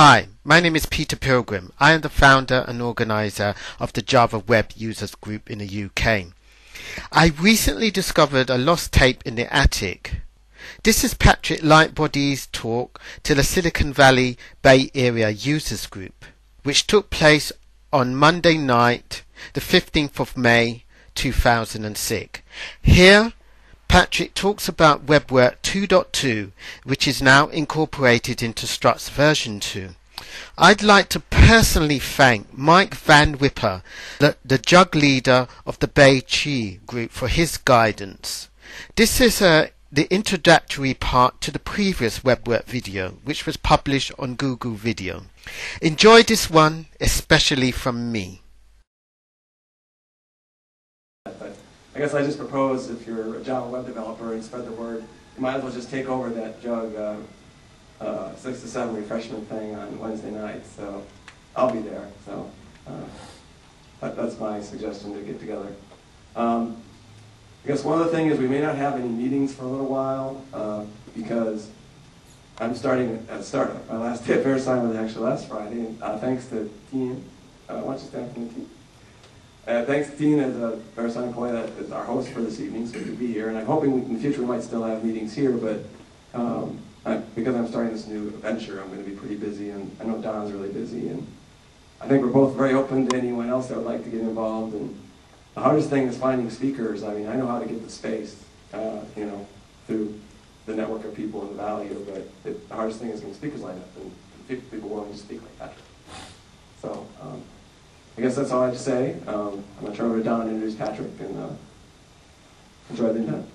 Hi, my name is Peter Pilgrim. I am the founder and organizer of the Java Web Users Group in the UK. I recently discovered a lost tape in the attic. This is Patrick Lightbody's talk to the Silicon Valley Bay Area Users Group, which took place on Monday night, the 15th of May 2006. Here, Patrick talks about WebWork 2.2, which is now incorporated into Struts version 2. I'd like to personally thank Mike Van Riper, the, the JUG leader of the BayCHI group, for his guidance. This is uh, the introductory part to the previous WebWork video, which was published on Google Video. Enjoy this one, especially from me. I guess I just propose if you're a Java web developer and spread the word, you might as well just take over that jug uh, uh, six to seven refreshment thing on Wednesday night. So I'll be there. So uh, that, that's my suggestion to get together. Um, I guess one other thing is we may not have any meetings for a little while uh, because I'm starting at startup. My last day at VeriSign was actually last Friday, and uh, thanks to Dean. Uh, why don't you stand for the team? Uh, thanks, Dean, as a VeriSign employee that is our host for this evening, so could be here. And I'm hoping in the future we might still have meetings here, but um, I, because I'm starting this new venture, I'm going to be pretty busy, and I know Don's really busy. And I think we're both very open to anyone else that would like to get involved. And the hardest thing is finding speakers. I mean, I know how to get the space, uh, you know, through the network of people in the valley, but it, the hardest thing is getting speakers lined up and people willing to speak like that. So. Um, I guess that's all I have to say. Um, I'm going to turn over to Don and introduce Patrick and uh, enjoy the event.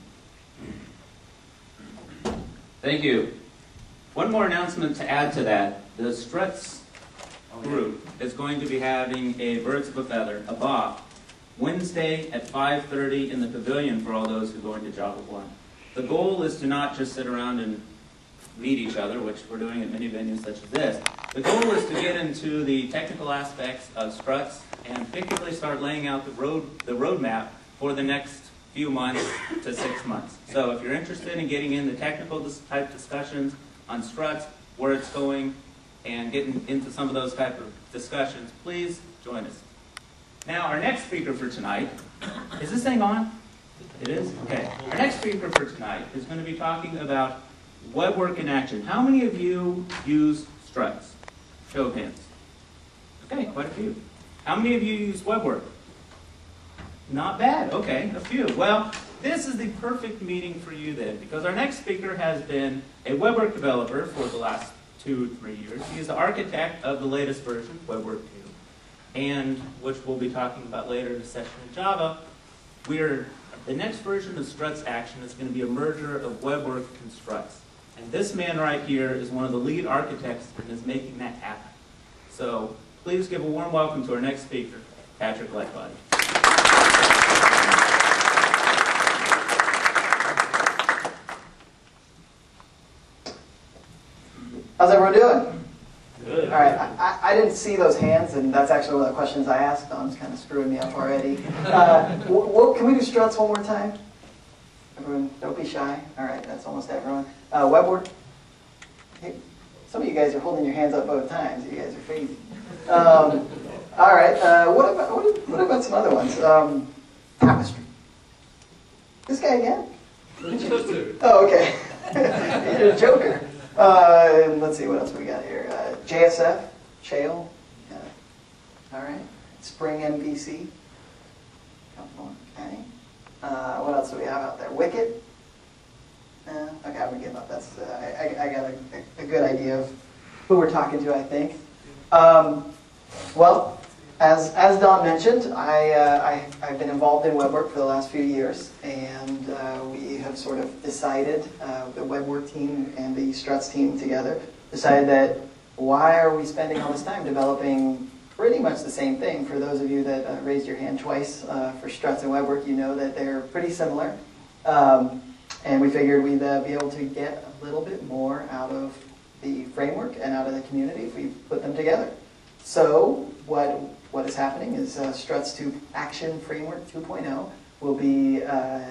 Thank you. One more announcement to add to that. The Struts group is going to be having a Birds of a Feather, a BOF, Wednesday at 5.30 in the pavilion for all those who go into JavaOne. The goal is to not just sit around and meet each other, which we're doing at many venues such as this. The goal is to get into the technical aspects of struts and particularly start laying out the road the roadmap for the next few months to six months. So if you're interested in getting in the technical type discussions on struts, where it's going, and getting into some of those type of discussions, please join us. Now, our next speaker for tonight, is this thing on? It is? Okay. Our next speaker for tonight is going to be talking about WebWork in action. How many of you use struts? Show of hands. Okay, quite a few. How many of you use WebWork? Not bad. Okay, a few. Well, this is the perfect meeting for you then, because our next speaker has been a WebWork developer for the last two, or three years. He is the architect of the latest version, WebWork 2, and which we'll be talking about later in the session in Java. We're the next version of Struts Action is going to be a merger of WebWork and Struts. And this man right here is one of the lead architects and is making that happen. So please give a warm welcome to our next speaker, Patrick Lightbody. How's everyone doing? Good. All right, I, I, didn't see those hands, and that's actually one of the questions I asked. Don's kind of screwing me up already. Uh, can we do struts one more time? Everyone, don't be shy. All right, that's almost everyone. Uh, WebWork. Hey, some of you guys are holding your hands up both times. You guys are crazy. Um, all right. Uh, what about what, what, about some other ones? Um, Tapestry. This guy again? oh, okay. You're a joker. Uh, let's see what else we got here. Uh, JSF. Yeah. All right. Spring MVC. Okay. Uh, what else do we have out there? Wicket. Uh, okay, I'm gonna give up. That's uh, I, I, got a, a, good idea of who we're talking to. I think. Um, well, as as Don mentioned, I, uh, I have been involved in WebWork for the last few years, and uh, we have sort of decided uh, the WebWork team and the Struts team together decided that why are we spending all this time developing pretty much the same thing. For those of you that uh, raised your hand twice uh, for struts and WebWork, you know that they're pretty similar. Um, and we figured we'd uh, be able to get a little bit more out of the framework and out of the community if we put them together. So what, what is happening is uh, Struts 2 Action Framework 2.0 will be uh,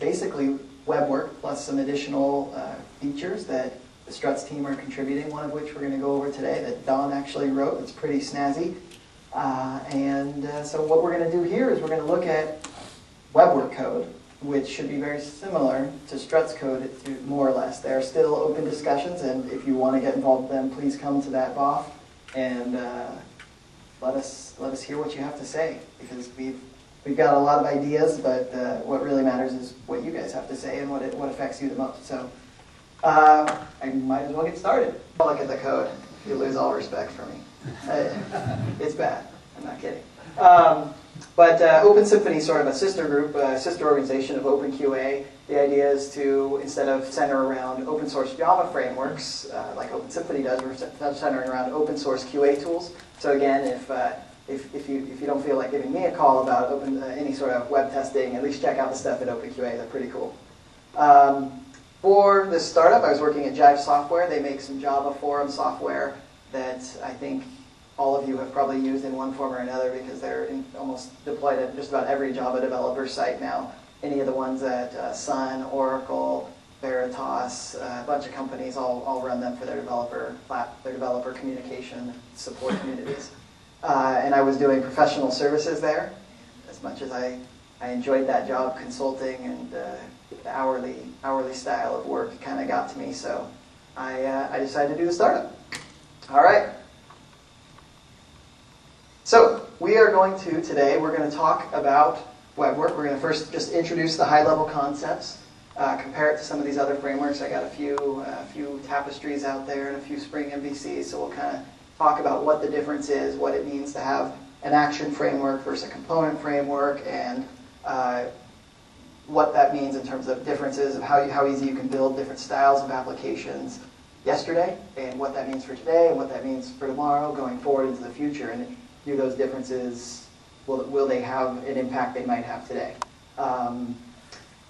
basically WebWork plus some additional uh, features that the Struts team are contributing, one of which we're going to go over today that Don actually wrote. It's pretty snazzy. Uh, and uh, so what we're going to do here is we're going to look at WebWork code, which should be very similar to Struts code, more or less. There are still open discussions, and if you want to get involved with them, please come to that BOF and uh, let us let us hear what you have to say because we've we've got a lot of ideas, but uh, what really matters is what you guys have to say and what it, what affects you the most. So uh, I might as well get started. Look at the code. You lose all respect for me. it's bad. I'm not kidding. Um, but uh, OpenSymphony is sort of a sister group, a sister organization of OpenQA. The idea is to, instead of center around open source Java frameworks, uh, like OpenSymphony does, we're centering around open source QA tools. So again, if, uh, if, if, you, if you don't feel like giving me a call about open, uh, any sort of web testing, at least check out the stuff at OpenQA. They're pretty cool. Um, for this startup, I was working at Jive Software. They make some Java forum software that I think all of you have probably used in one form or another because they're in, almost deployed at just about every Java developer site now. Any of the ones at uh, Sun, Oracle, Veritas, uh, a bunch of companies all, all run them for their developer their developer communication support communities. Uh, and I was doing professional services there. As much as I, I enjoyed that job, consulting and uh, the hourly hourly style of work kind of got to me. So I, uh, I decided to do the startup. All right. So we are going to, today, we're going to talk about WebWork. We're going to first just introduce the high-level concepts, uh, compare it to some of these other frameworks. I got a few, a few tapestries out there and a few Spring MVCs, so we'll kind of talk about what the difference is, what it means to have an action framework versus a component framework, and uh, what that means in terms of differences of how, you, how easy you can build different styles of applications yesterday and what that means for today and what that means for tomorrow going forward into the future and do those differences, will, will they have an impact they might have today? Um,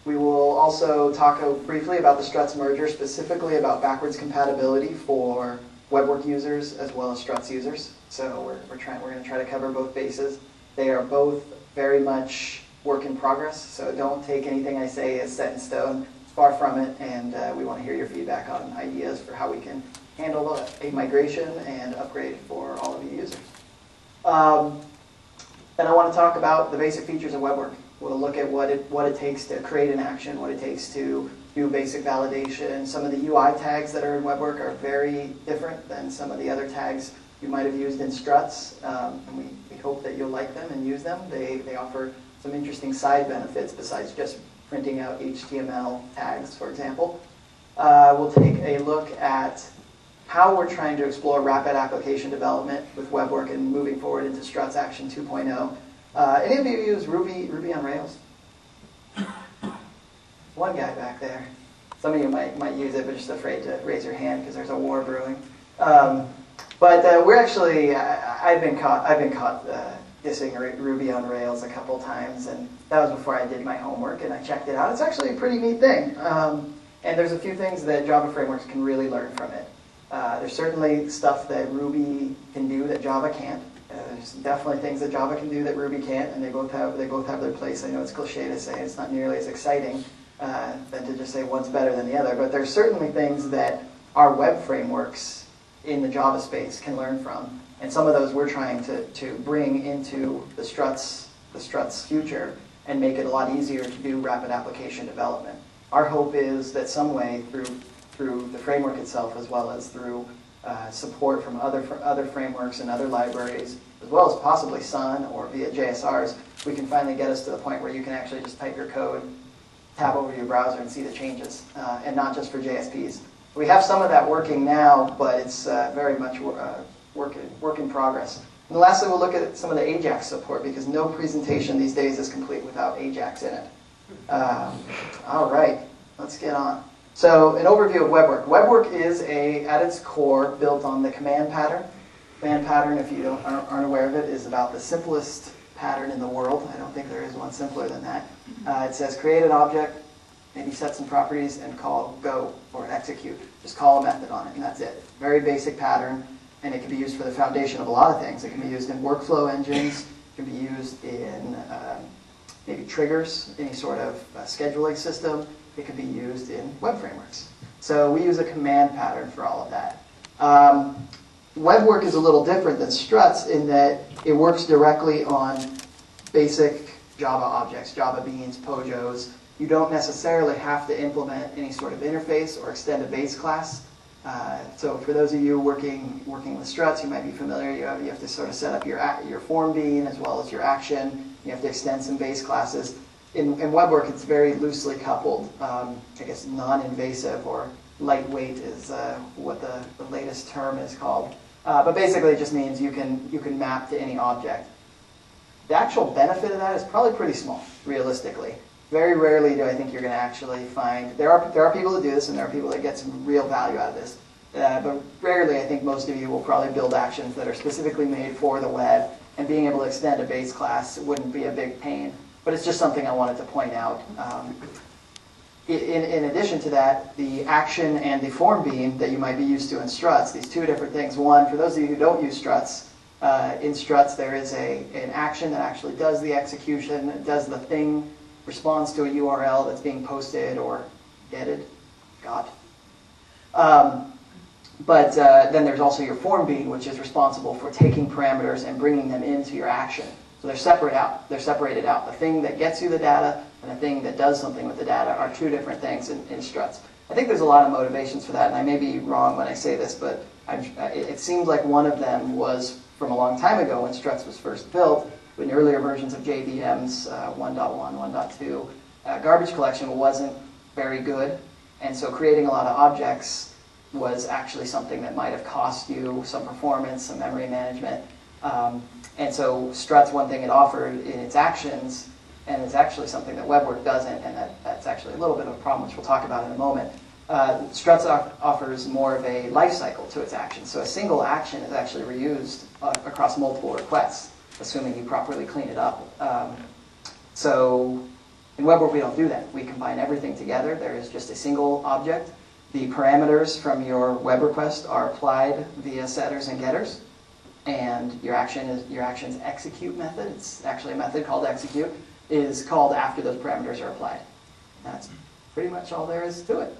we will also talk briefly about the Struts merger, specifically about backwards compatibility for WebWork users as well as Struts users. So we're, we're, trying, we're going to try to cover both bases. They are both very much work in progress, so don't take anything I say as set in stone. Far from it, and uh, we want to hear your feedback on ideas for how we can handle a, a migration and upgrade for all of you users. Um, and I want to talk about the basic features of WebWork. We'll look at what it, what it takes to create an action, what it takes to do basic validation. Some of the UI tags that are in WebWork are very different than some of the other tags you might have used in struts. Um, and we, we hope that you'll like them and use them. They, they offer some interesting side benefits besides just printing out HTML tags, for example. Uh, we'll take a look at how we're trying to explore rapid application development with WebWork and moving forward into Struts Action 2.0. Uh, any of you use Ruby, Ruby on Rails? One guy back there. Some of you might, might use it, but just afraid to raise your hand because there's a war brewing. Um, but uh, we're actually, I, have been caught, I've been caught uh, dissing Ruby on Rails a couple times, and that was before I did my homework and I checked it out. It's actually a pretty neat thing. Um, and there's a few things that Java frameworks can really learn from it. Uh, there's certainly stuff that Ruby can do that Java can't. Uh, there's definitely things that Java can do that Ruby can't, and they both have they both have their place. I know it's cliche to say it's not nearly as exciting uh, than to just say one's better than the other, but there's certainly things that our web frameworks in the Java space can learn from, and some of those we're trying to, to bring into the Struts the Struts future and make it a lot easier to do rapid application development. Our hope is that some way through through the framework itself as well as through uh, support from other, other frameworks and other libraries, as well as possibly Sun or via JSRs, we can finally get us to the point where you can actually just type your code, tab over your browser and see the changes, uh, and not just for JSPs. We have some of that working now, but it's uh, very much uh, work, in, work in progress. And lastly, we'll look at some of the AJAX support because no presentation these days is complete without AJAX in it. Um, all right, let's get on. So an overview of WebWork. WebWork is a, at its core, built on the command pattern. Command pattern, if you don't, aren't aware of it, is about the simplest pattern in the world. I don't think there is one simpler than that. Uh, it says create an object, maybe set some properties, and call go or execute. Just call a method on it, and that's it. Very basic pattern, and it can be used for the foundation of a lot of things. It can be used in workflow engines. It can be used in um, maybe triggers, any sort of uh, scheduling system it can be used in web frameworks. So we use a command pattern for all of that. Um, WebWork is a little different than Struts in that it works directly on basic Java objects, Java beans, POJOs. You don't necessarily have to implement any sort of interface or extend a base class. Uh, so for those of you working working with struts, you might be familiar. You have, you have to sort of set up your your form bean as well as your action. You have to extend some base classes. In, in WebWork, it's very loosely coupled. Um, I guess non-invasive or lightweight is uh, what the, the latest term is called. Uh, but basically, it just means you can you can map to any object. The actual benefit of that is probably pretty small, realistically. Very rarely do I think you're going to actually find there are there are people that do this, and there are people that get some real value out of this. Uh, but rarely, I think most of you will probably build actions that are specifically made for the web, and being able to extend a base class wouldn't be a big pain. But it's just something I wanted to point out. Um, in, in addition to that, the action and the form bean that you might be used to in struts, these two different things. One, for those of you who don't use struts, uh, in struts there is a, an action that actually does the execution, does the thing, responds to a URL that's being posted or getted, got. Um, but uh, then there's also your form bean, which is responsible for taking parameters and bringing them into your action. So they're separate out. They're separated out. The thing that gets you the data and the thing that does something with the data are two different things in, in struts. I think there's a lot of motivations for that, and I may be wrong when I say this, but I've, it seems like one of them was from a long time ago when struts was first built, in earlier versions of JVM's uh, 1.1, 1.2, uh, garbage collection wasn't very good, and so creating a lot of objects was actually something that might have cost you some performance, some memory management. Um, and so Struts, one thing it offered in its actions, and it's actually something that WebWork doesn't, and that, that's actually a little bit of a problem, which we'll talk about in a moment. Uh, Struts offers more of a life cycle to its actions. So a single action is actually reused uh, across multiple requests, assuming you properly clean it up. Um, so in WebWork, we don't do that. We combine everything together. There is just a single object. The parameters from your web request are applied via setters and getters and your action is your action's execute method. It's actually a method called execute is called after those parameters are applied. That's pretty much all there is to it.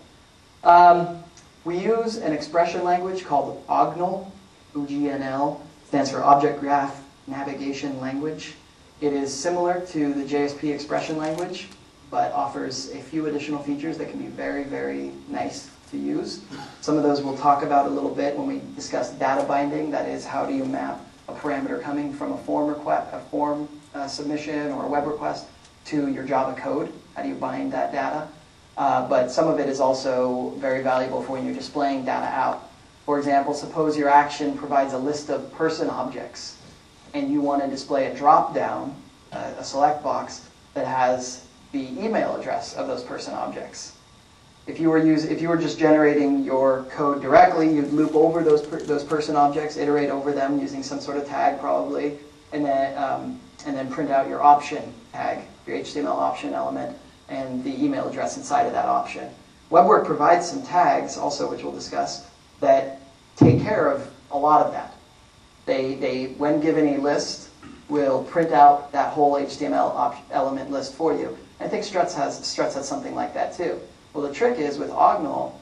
Um, we use an expression language called OGNL. OGNL stands for Object Graph Navigation Language. It is similar to the JSP expression language, but offers a few additional features that can be very, very nice to use. Some of those we'll talk about a little bit when we discuss data binding. That is, how do you map a parameter coming from a form request, a form uh, submission or a web request to your Java code? How do you bind that data? Uh, but some of it is also very valuable for when you're displaying data out. For example, suppose your action provides a list of person objects and you want to display a drop-down, uh, a select box, that has the email address of those person objects. If you were use, if you were just generating your code directly, you'd loop over those per, those person objects, iterate over them using some sort of tag probably, and then um, and then print out your option tag, your HTML option element, and the email address inside of that option. WebWork provides some tags also, which we'll discuss, that take care of a lot of that. They, they when given a list, will print out that whole HTML element list for you. I think Struts has, Struts has something like that too. Well, the trick is with OGNL,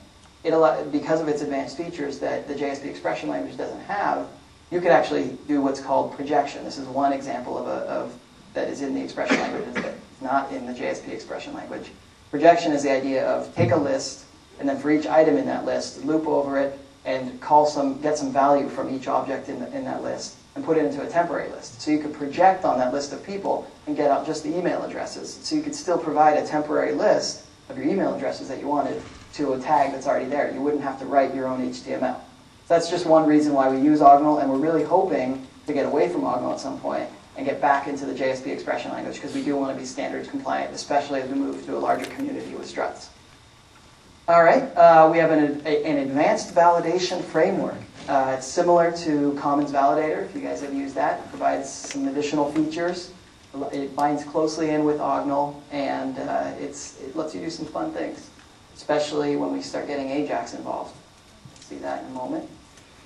it because of its advanced features that the JSP expression language doesn't have, you could actually do what's called projection. This is one example of, a, of that is in the expression language not in the JSP expression language. Projection is the idea of take a list, and then for each item in that list, loop over it, and call some, get some value from each object in, the, in that list, and put it into a temporary list. So you could project on that list of people and get out just the email addresses. So you could still provide a temporary list of your email addresses that you wanted to a tag that's already there. You wouldn't have to write your own HTML. So that's just one reason why we use OGNL, and we're really hoping to get away from OGNL at some point and get back into the JSP expression language because we do want to be standards compliant, especially as we move to a larger community with struts. All right, uh, we have an, a, an advanced validation framework. Uh, it's similar to Commons Validator, if you guys have used that. It provides some additional features. It binds closely in with OGNL, and uh, it's, it lets you do some fun things, especially when we start getting AJAX involved. See that in a moment.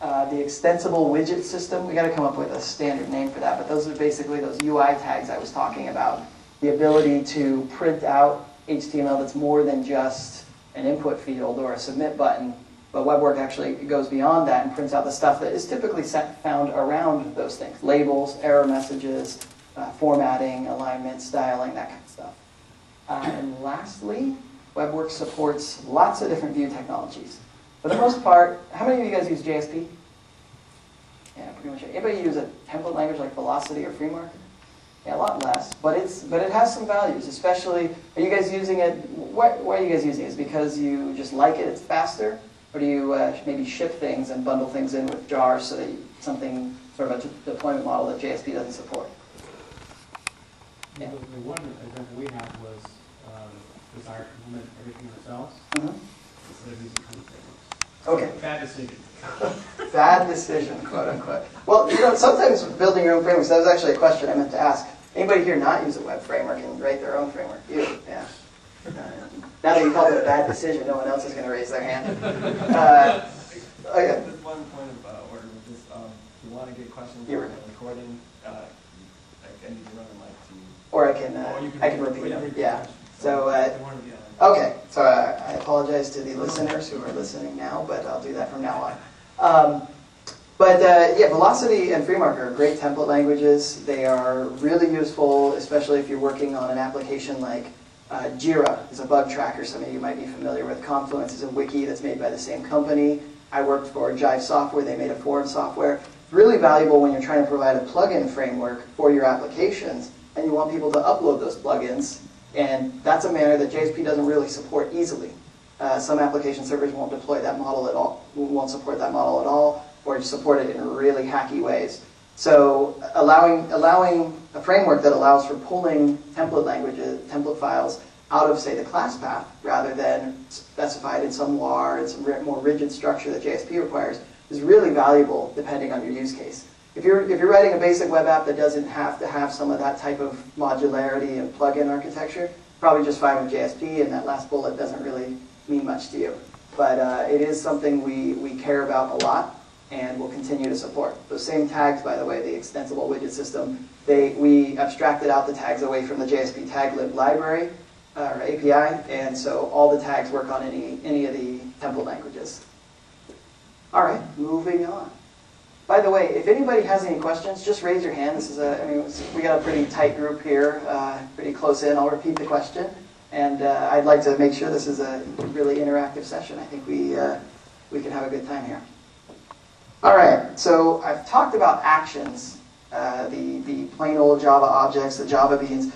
Uh, the extensible widget system, we got to come up with a standard name for that, but those are basically those UI tags I was talking about. The ability to print out HTML that's more than just an input field or a submit button, but WebWork actually goes beyond that and prints out the stuff that is typically found around those things. Labels, error messages, uh, formatting, alignment, styling, that kind of stuff. Uh, and lastly, WebWork supports lots of different view technologies. For the most part, how many of you guys use JSP? Yeah, pretty much. Anybody use a template language like Velocity or FreeMarker? Yeah, a lot less, but it's but it has some values. Especially, are you guys using it? Why, why are you guys using it? Is it because you just like it? It's faster, or do you uh, maybe ship things and bundle things in with jars so that you, something sort of a deployment model that JSP doesn't support? The, the one example we had was um, desire to implement everything ourselves Mhm. instead of using common frameworks. Okay. Bad decision. Bad decision, quote unquote. Well, you know, sometimes building your own frameworks, that was actually a question I meant to ask. Anybody here not use a web framework and write their own framework? You, yeah. Uh, now that you called it a bad decision, no one else is going to raise their hand. Uh, yeah. Just one point of uh, order um, if you want to get questions on the recording, uh, I to run the mic to you. Or I can, uh, Or you I can repeat them. Yeah. So, uh, If you want to be on. Okay, so uh, I apologize to the listeners who are listening now, but I'll do that from now on. Um, but uh, yeah, Velocity and FreeMarker are great template languages. They are really useful, especially if you're working on an application like uh, Jira is a bug tracker. Some of you might be familiar with. Confluence is a wiki that's made by the same company. I worked for Jive Software. They made a forum software. Really valuable when you're trying to provide a plugin framework for your applications, and you want people to upload those plugins and that's a manner that JSP doesn't really support easily. Uh, some application servers won't deploy that model at all, won't support that model at all, or support it in really hacky ways. So allowing, allowing a framework that allows for pulling template languages, template files out of, say, the class path, rather than specified in some WAR and some more rigid structure that JSP requires, is really valuable depending on your use case. If you're, if you're writing a basic web app that doesn't have to have some of that type of modularity and plug-in architecture, probably just fine with JSP, and that last bullet doesn't really mean much to you. But uh, it is something we, we care about a lot and will continue to support. Those same tags, by the way, the extensible widget system, they, we abstracted out the tags away from the JSP taglib library, uh, or API, and so all the tags work on any, any of the template languages. All right, moving on. By the way, if anybody has any questions, just raise your hand. This is a, I mean, we got a pretty tight group here, uh, pretty close in. I'll repeat the question, and uh, I'd like to make sure this is a really interactive session. I think we uh, we can have a good time here. All right, so I've talked about actions, uh, the the plain old Java objects, the Java beans.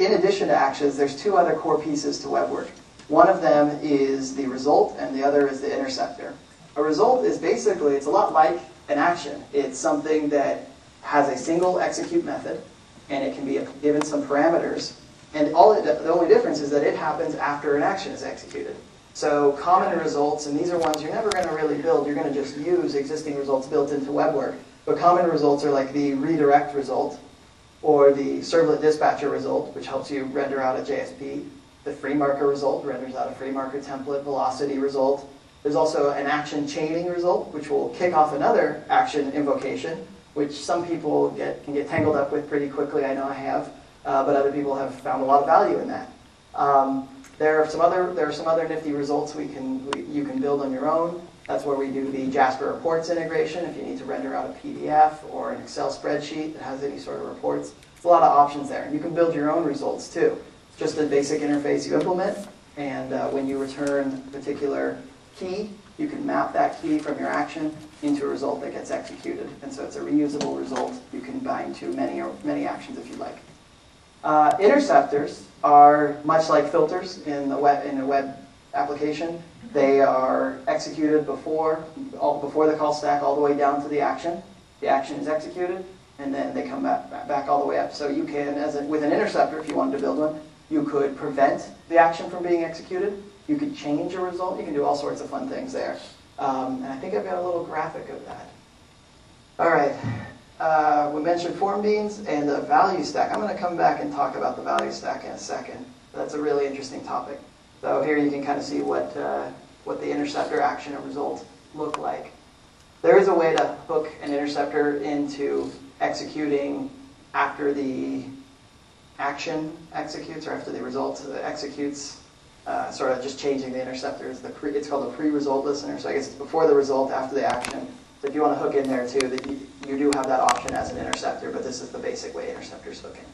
In addition to actions, there's two other core pieces to WebWork. One of them is the result, and the other is the interceptor. A result is basically, it's a lot like an action. It's something that has a single execute method, and it can be given some parameters. And all it, the only difference is that it happens after an action is executed. So common results, and these are ones you're never going to really build. You're going to just use existing results built into WebWork. But common results are like the redirect result, or the servlet dispatcher result, which helps you render out a JSP. The FreeMarker result renders out a FreeMarker template velocity result. There's also an action chaining result, which will kick off another action invocation, which some people get, can get tangled up with pretty quickly. I know I have, uh, but other people have found a lot of value in that. Um, there are some other there are some other nifty results we can we, you can build on your own. That's where we do the Jasper Reports integration. If you need to render out a PDF or an Excel spreadsheet that has any sort of reports, there's a lot of options there. You can build your own results too. It's just a basic interface you implement, and uh, when you return a particular key, you can map that key from your action into a result that gets executed. And so it's a reusable result you can bind to many or many actions if you like. Uh, interceptors are much like filters in the web in a web application. They are executed before all, before the call stack all the way down to the action. The action is executed, and then they come back back all the way up. So you can, as a, with an interceptor, if you wanted to build one, you could prevent the action from being executed. You could change a result. You can do all sorts of fun things there. Um, and I think I've got a little graphic of that. All right. Uh, we mentioned form beans and the value stack. I'm going to come back and talk about the value stack in a second. That's a really interesting topic. So here you can kind of see what, uh, what the interceptor action and result look like. There is a way to hook an interceptor into executing after the action executes or after the result executes. uh, sort of just changing the interceptors. The pre, it's called a pre-result listener, so I guess it's before the result, after the action. So if you want to hook in there too, that you, do have that option as an interceptor, but this is the basic way interceptors hook in.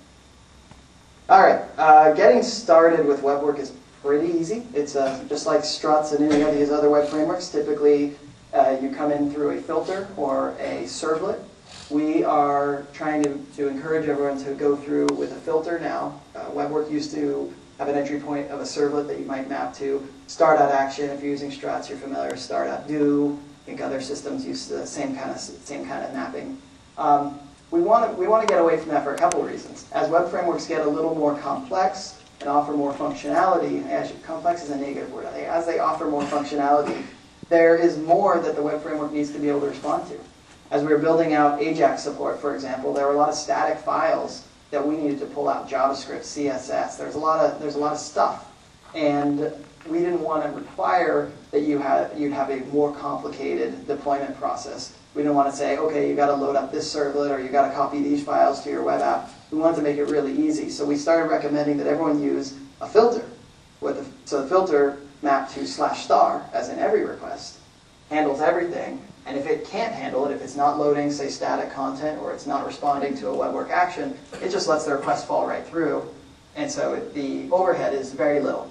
All right, uh, getting started with WebWork is pretty easy. It's uh, just like struts and any of these other web frameworks. Typically, uh, you come in through a filter or a servlet. We are trying to, to encourage everyone to go through with a filter now. Uh, WebWork used to have an entry point of a servlet that you might map to. Start.action, if you're using struts, you're familiar with start.do. I think other systems use the same kind of, same kind of mapping. Um, we want to we want to get away from that for a couple of reasons. As web frameworks get a little more complex and offer more functionality, actually complex is a negative word. As they offer more functionality, there is more that the web framework needs to be able to respond to. As we were building out AJAX support, for example, there were a lot of static files that we needed to pull out JavaScript, CSS. There's a lot of there's a lot of stuff, and we didn't want to require that you had you'd have a more complicated deployment process. We didn't want to say, okay, you got to load up this servlet or you got to copy these files to your web app. We wanted to make it really easy, so we started recommending that everyone use a filter. With the, so the filter mapped to slash star, as in every request, handles everything. And if it can't handle it, if it's not loading, say, static content, or it's not responding to a WebWork action, it just lets the request fall right through. And so it, the overhead is very little.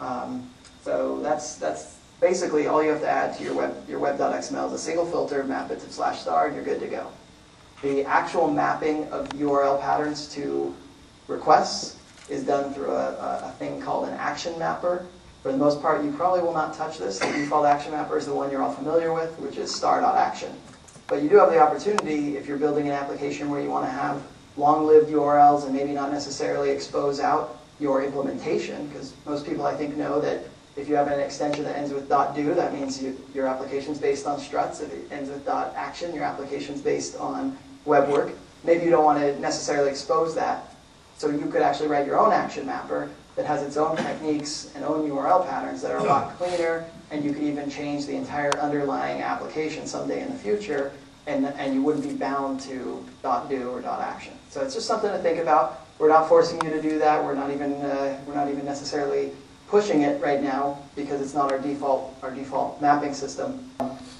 Um, so that's, that's basically all you have to add to your web your web.xml is a single filter, map it to slash star, and you're good to go. The actual mapping of URL patterns to requests is done through a, a thing called an action mapper. For the most part, you probably will not touch this. The default action mapper is the one you're all familiar with, which is star.action. But you do have the opportunity, if you're building an application where you want to have long-lived URLs and maybe not necessarily expose out your implementation, because most people I think know that if you have an extension that ends with .do, that means you, your application's based on struts. If it ends with .action, your application's based on WebWork. Maybe you don't want to necessarily expose that. So you could actually write your own action mapper that has its own techniques and own URL patterns that are a lot cleaner, and you could even change the entire underlying application someday in the future, and, and you wouldn't be bound to .do or .action. So it's just something to think about. We're not forcing you to do that. We're not even, uh, we're not even necessarily pushing it right now because it's not our default our default mapping system.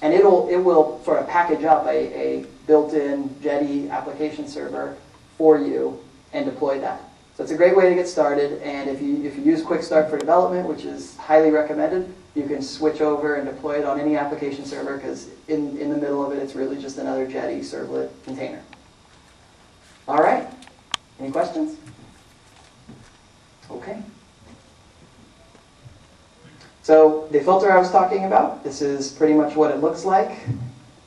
And it'll it will sort of package up a, a built-in Jetty application server for you and deploy that. So it's a great way to get started. And if you if you use Quick Start for development, which is highly recommended, you can switch over and deploy it on any application server because in, in the middle of it, it's really just another Jetty servlet container. All right. Any questions? Okay. So the filter I was talking about, this is pretty much what it looks like.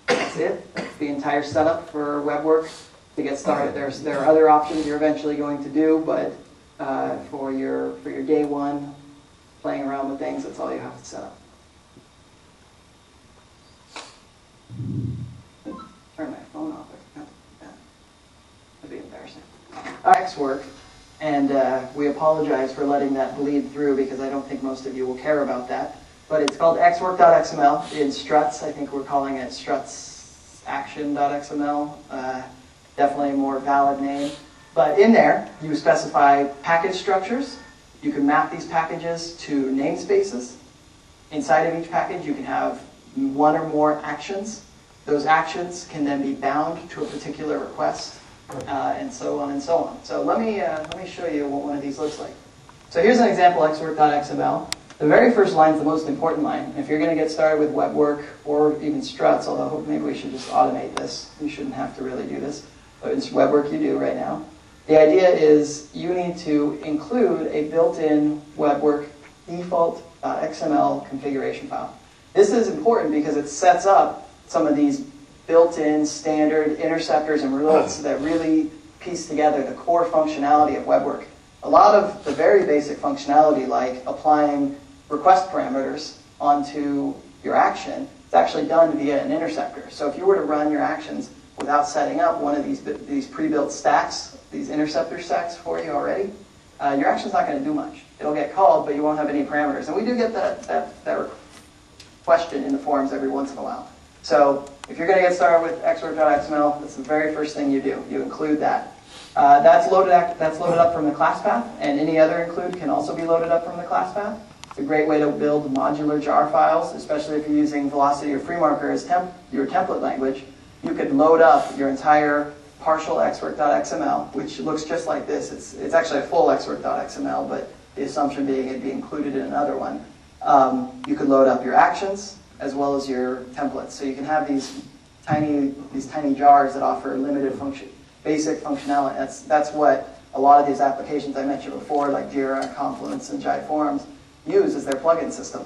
That's it. That's the entire setup for WebWork to get started. There's there are other options you're eventually going to do, but uh, for your for your day one, playing around with things, that's all you have to set up. Turn my phone off. That'd be embarrassing. Xwork and uh, we apologize for letting that bleed through because I don't think most of you will care about that. But it's called xwork.xml in struts. I think we're calling it strutsaction.xml. Uh, definitely a more valid name. But in there, you specify package structures. You can map these packages to namespaces. Inside of each package, you can have one or more actions. Those actions can then be bound to a particular request uh, and so on and so on. So let me, uh, let me show you what one of these looks like. So here's an example xwork.xml. The very first line is the most important line. If you're going to get started with WebWork or even struts, although maybe we should just automate this. You shouldn't have to really do this. But it's WebWork you do right now. The idea is you need to include a built-in WebWork default.xml configuration file. This is important because it sets up some of these built-in standard interceptors and results that really piece together the core functionality of WebWork. A lot of the very basic functionality, like applying request parameters onto your action, is actually done via an interceptor. So if you were to run your actions without setting up one of these, these pre-built stacks, these interceptor stacks for you already, uh, your action's not going to do much. It'll get called, but you won't have any parameters. And we do get that, that, that question in the forums every once in a while. So if you're going to get started with xwork.xml, that's the very first thing you do. You include that. Uh, that's, loaded, that's loaded up from the class path, and any other include can also be loaded up from the class path. It's a great way to build modular jar files, especially if you're using Velocity or FreeMarker as temp your template language. You could load up your entire partial xwork.xml, which looks just like this. It's, it's actually a full xwork.xml, but the assumption being it'd be included in another one. Um, you could load up your actions as well as your templates. So you can have these tiny, these tiny jars that offer limited function, basic functionality. That's, that's what a lot of these applications I mentioned before, like Jira, Confluence, and Jive Forums, use as their plugin system.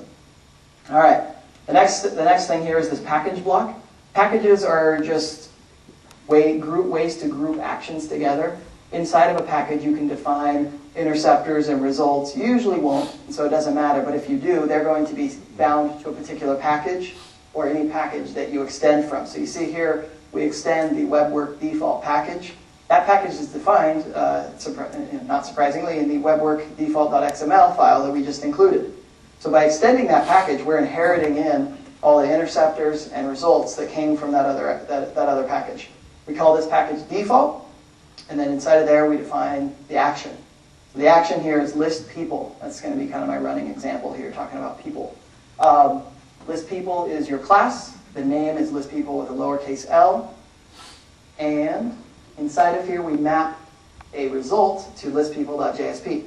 All right, the next, the next thing here is this package block. Packages are just way, group, ways to group actions together. Inside of a package, you can define interceptors and results. You usually won't, so it doesn't matter, but if you do, they're going to be bound to a particular package or any package that you extend from. So you see here, we extend the WebWork default package. That package is defined, uh, surpri not surprisingly, in the WebWork default.xml file that we just included. So by extending that package, we're inheriting in all the interceptors and results that came from that other, that, that other package. We call this package default, and then inside of there we define the action. The action here is list people. That's going to be kind of my running example here, talking about people. Um, list people is your class. The name is list people with a lowercase l. And inside of here we map a result to listpeople.jsp.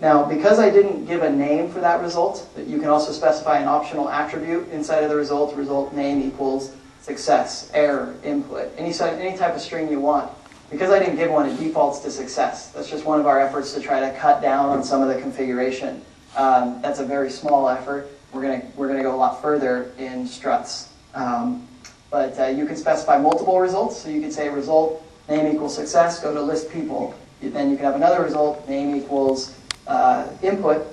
Now, because I didn't give a name for that result, you can also specify an optional attribute inside of the result. Result name equals success, error, input, any, any type of string you want. Because I didn't give one, it defaults to success. That's just one of our efforts to try to cut down on some of the configuration. Um, that's a very small effort. We're going to we're gonna go a lot further in struts. Um, but uh, you can specify multiple results. So you could say result name equals success, go to list people. Then you can have another result, name equals uh, input,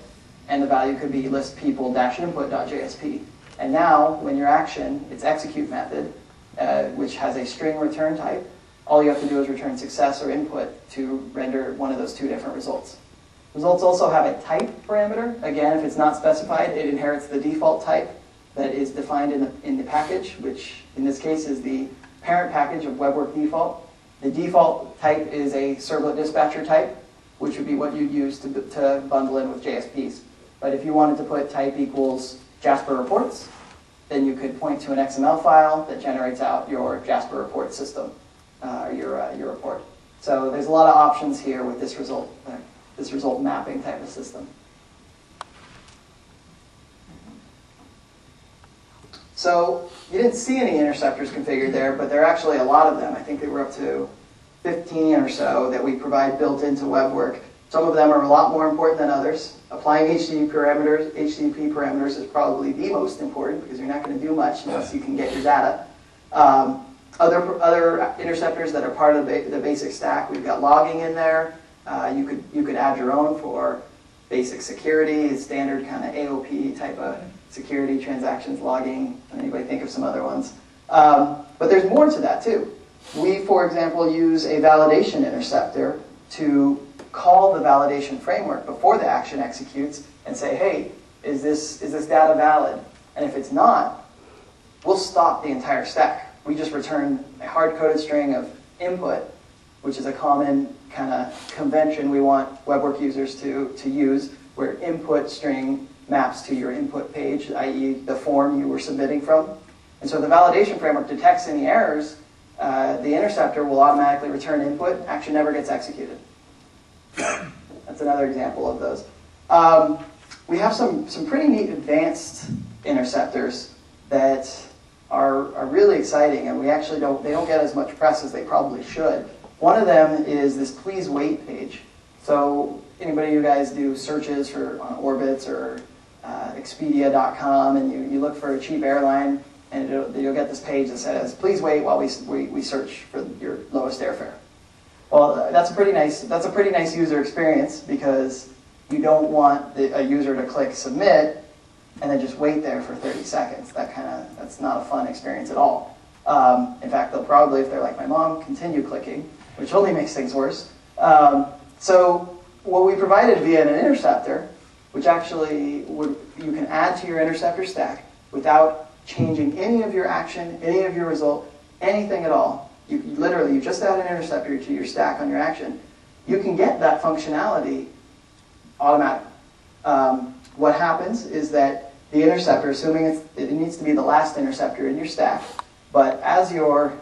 and the value could be list people dash input.jsp. And now, when your action, its execute method, uh, which has a string return type, all you have to do is return success or input to render one of those two different results. Results also have a type parameter. Again, if it's not specified, it inherits the default type that is defined in the, in the package, which in this case is the parent package of WebWork default. The default type is a servlet dispatcher type, which would be what you'd use to, to bundle in with JSPs. But if you wanted to put type equals Jasper reports, then you could point to an XML file that generates out your Jasper report system, uh, your, uh, your report. So there's a lot of options here with this result, uh, this result mapping type of system. So you didn't see any interceptors configured there, but there are actually a lot of them. I think they were up to 15 or so that we provide built into WebWork. Some of them are a lot more important than others. Applying HTTP parameters, HTTP parameters is probably the most important because you're not going to do much unless you can get your data. Um, other, other interceptors that are part of the, the basic stack, we've got logging in there. Uh, you, could, you could add your own for basic security, standard kind of AOP type of security transactions logging. Anybody think of some other ones? Um, but there's more to that too. We, for example, use a validation interceptor to call the validation framework before the action executes and say, hey, is this, is this data valid? And if it's not, we'll stop the entire stack. We just return a hard-coded string of input, which is a common kind of convention we want WebWork users to, to use, where input string maps to your input page, i.e. the form you were submitting from. And so the validation framework detects any errors, uh, the interceptor will automatically return input, action never gets executed. That's another example of those. Um, we have some, some pretty neat advanced interceptors that are, are really exciting, and we actually don't, they don't get as much press as they probably should. One of them is this please wait page. So anybody you guys do searches for on Orbitz or uh, Expedia.com and you, you look for a cheap airline and you'll get this page that says, please wait while we, we, we search for your lowest airfare. Well, that's a pretty nice, that's a pretty nice user experience because you don't want the, a user to click submit and then just wait there for 30 seconds. That kind of, that's not a fun experience at all. Um, in fact, they'll probably, if they're like my mom, continue clicking, which only makes things worse. Um, so what we provided via an interceptor, which actually would, you can add to your interceptor stack without changing any of your action, any of your result, anything at all. You, literally, you just add an interceptor to your stack on your action. You can get that functionality automatic. Um, what happens is that the interceptor, assuming it needs to be the last interceptor in your stack, but as your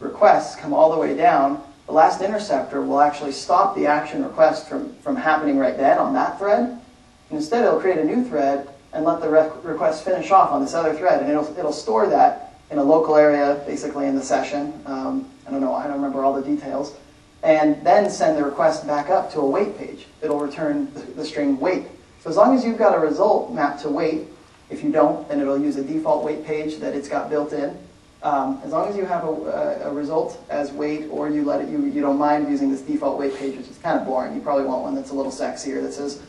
requests come all the way down, the last interceptor will actually stop the action request from, from happening right then on that thread. And instead, it'll create a new thread and let the re- request finish off on this other thread, and it'll, it'll store that in a local area, basically in the session. Um, I don't know, I don't remember all the details. And then send the request back up to a wait page. It'll return the, the string wait. So as long as you've got a result mapped to wait, if you don't, then it'll use a default wait page that it's got built in. Um, as long as you have a, a, result as wait, or you let it, you, you don't mind using this default wait page, which is kind of boring. You probably want one that's a little sexier that says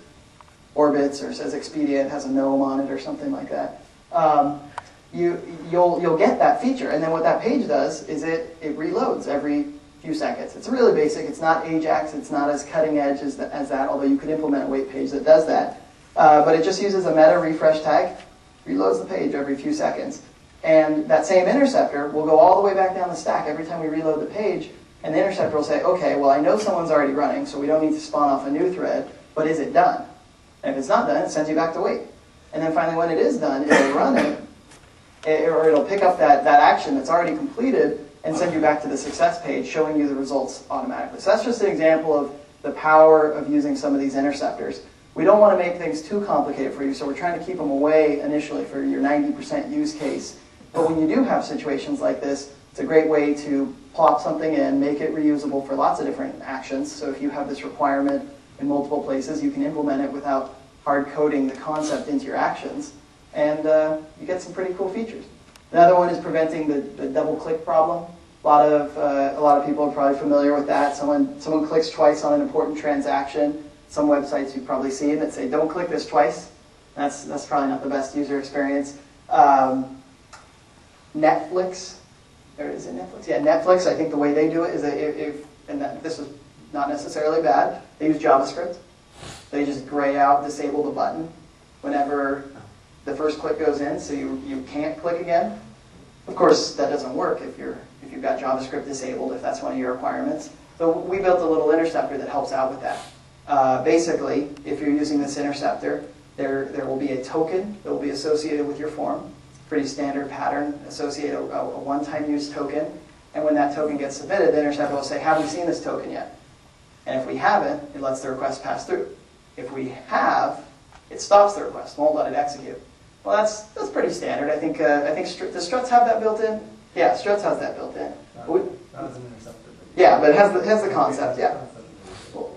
Orbitz or says Expedia, has a gnome on it or something like that. Um, you, you'll, you'll get that feature. And then what that page does is it, it reloads every few seconds. It's really basic. It's not Ajax. It's not as cutting edge as, the, as that, although you could implement a wait page that does that. Uh, but it just uses a meta refresh tag, reloads the page every few seconds. And that same interceptor will go all the way back down the stack every time we reload the page. And the interceptor will say, okay, well, I know someone's already running, so we don't need to spawn off a new thread, but is it done? And if it's not done, it sends you back to wait. And then finally, when it is done, it'll run it, or it'll pick up that, that action that's already completed and send you back to the success page showing you the results automatically. So that's just an example of the power of using some of these interceptors. We don't want to make things too complicated for you, so we're trying to keep them away initially for your 90% use case. But when you do have situations like this, it's a great way to plop something in, make it reusable for lots of different actions. So if you have this requirement in multiple places, you can implement it without hard coding the concept into your actions. And uh, you get some pretty cool features. Another one is preventing the, the double click problem. A lot of uh, a lot of people are probably familiar with that. Someone someone clicks twice on an important transaction. Some websites you've probably seen that say don't click this twice. That's that's probably not the best user experience. Um, Netflix, or is it Netflix? Yeah, Netflix. I think the way they do it is that if, if and that, this is not necessarily bad. They use JavaScript. They just gray out, disable the button whenever the first click goes in, so you, you can't click again. Of course, that doesn't work if you're if you've got JavaScript disabled, if that's one of your requirements. So we built a little interceptor that helps out with that. Uh, basically, if you're using this interceptor, there, there will be a token that will be associated with your form. Pretty standard pattern, associate a, a one-time use token. And when that token gets submitted, the interceptor will say, have we seen this token yet? And if we haven't, it lets the request pass through. If we have, it stops the request, won't let it execute. Well, that's that's pretty standard. I think uh, I think str does Struts have that built in? Yeah, Struts has that built in. We, yeah, but it has the, has the concept. Yeah.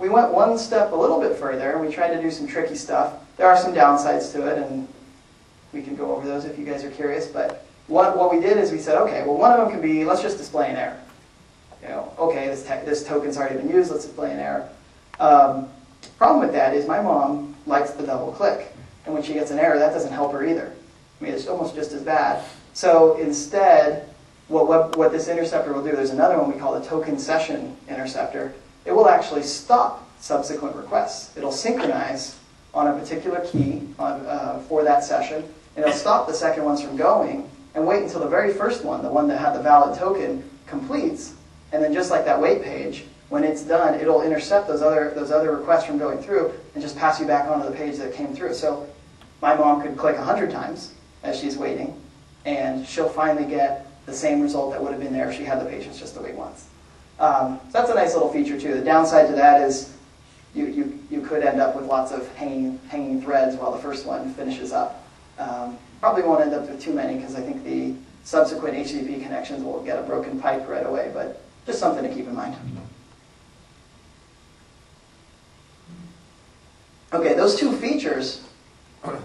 We went one step a little bit further, and we tried to do some tricky stuff. There are some downsides to it, and we can go over those if you guys are curious. But what what we did is we said, okay, well, one of them can be let's just display an error. You know, okay, this this token's already been used. Let's display an error. Um, problem with that is my mom likes the double click. And when she gets an error, that doesn't help her either. I mean, it's almost just as bad. So instead, what, what, what this interceptor will do, there's another one we call the token session interceptor. It will actually stop subsequent requests. It'll synchronize on a particular key on, uh, for that session, and it'll stop the second ones from going and wait until the very first one, the one that had the valid token, completes. And then just like that wait page, when it's done, it'll intercept those other, those other requests from going through and just pass you back onto the page that came through. So my mom could click 100 times as she's waiting, and she'll finally get the same result that would have been there if she had the patience just to wait once. Um, so that's a nice little feature too. The downside to that is you, you, you could end up with lots of hanging, hanging threads while the first one finishes up. Um, probably won't end up with too many because I think the subsequent HTTP connections will get a broken pipe right away, but just something to keep in mind. Okay, those two features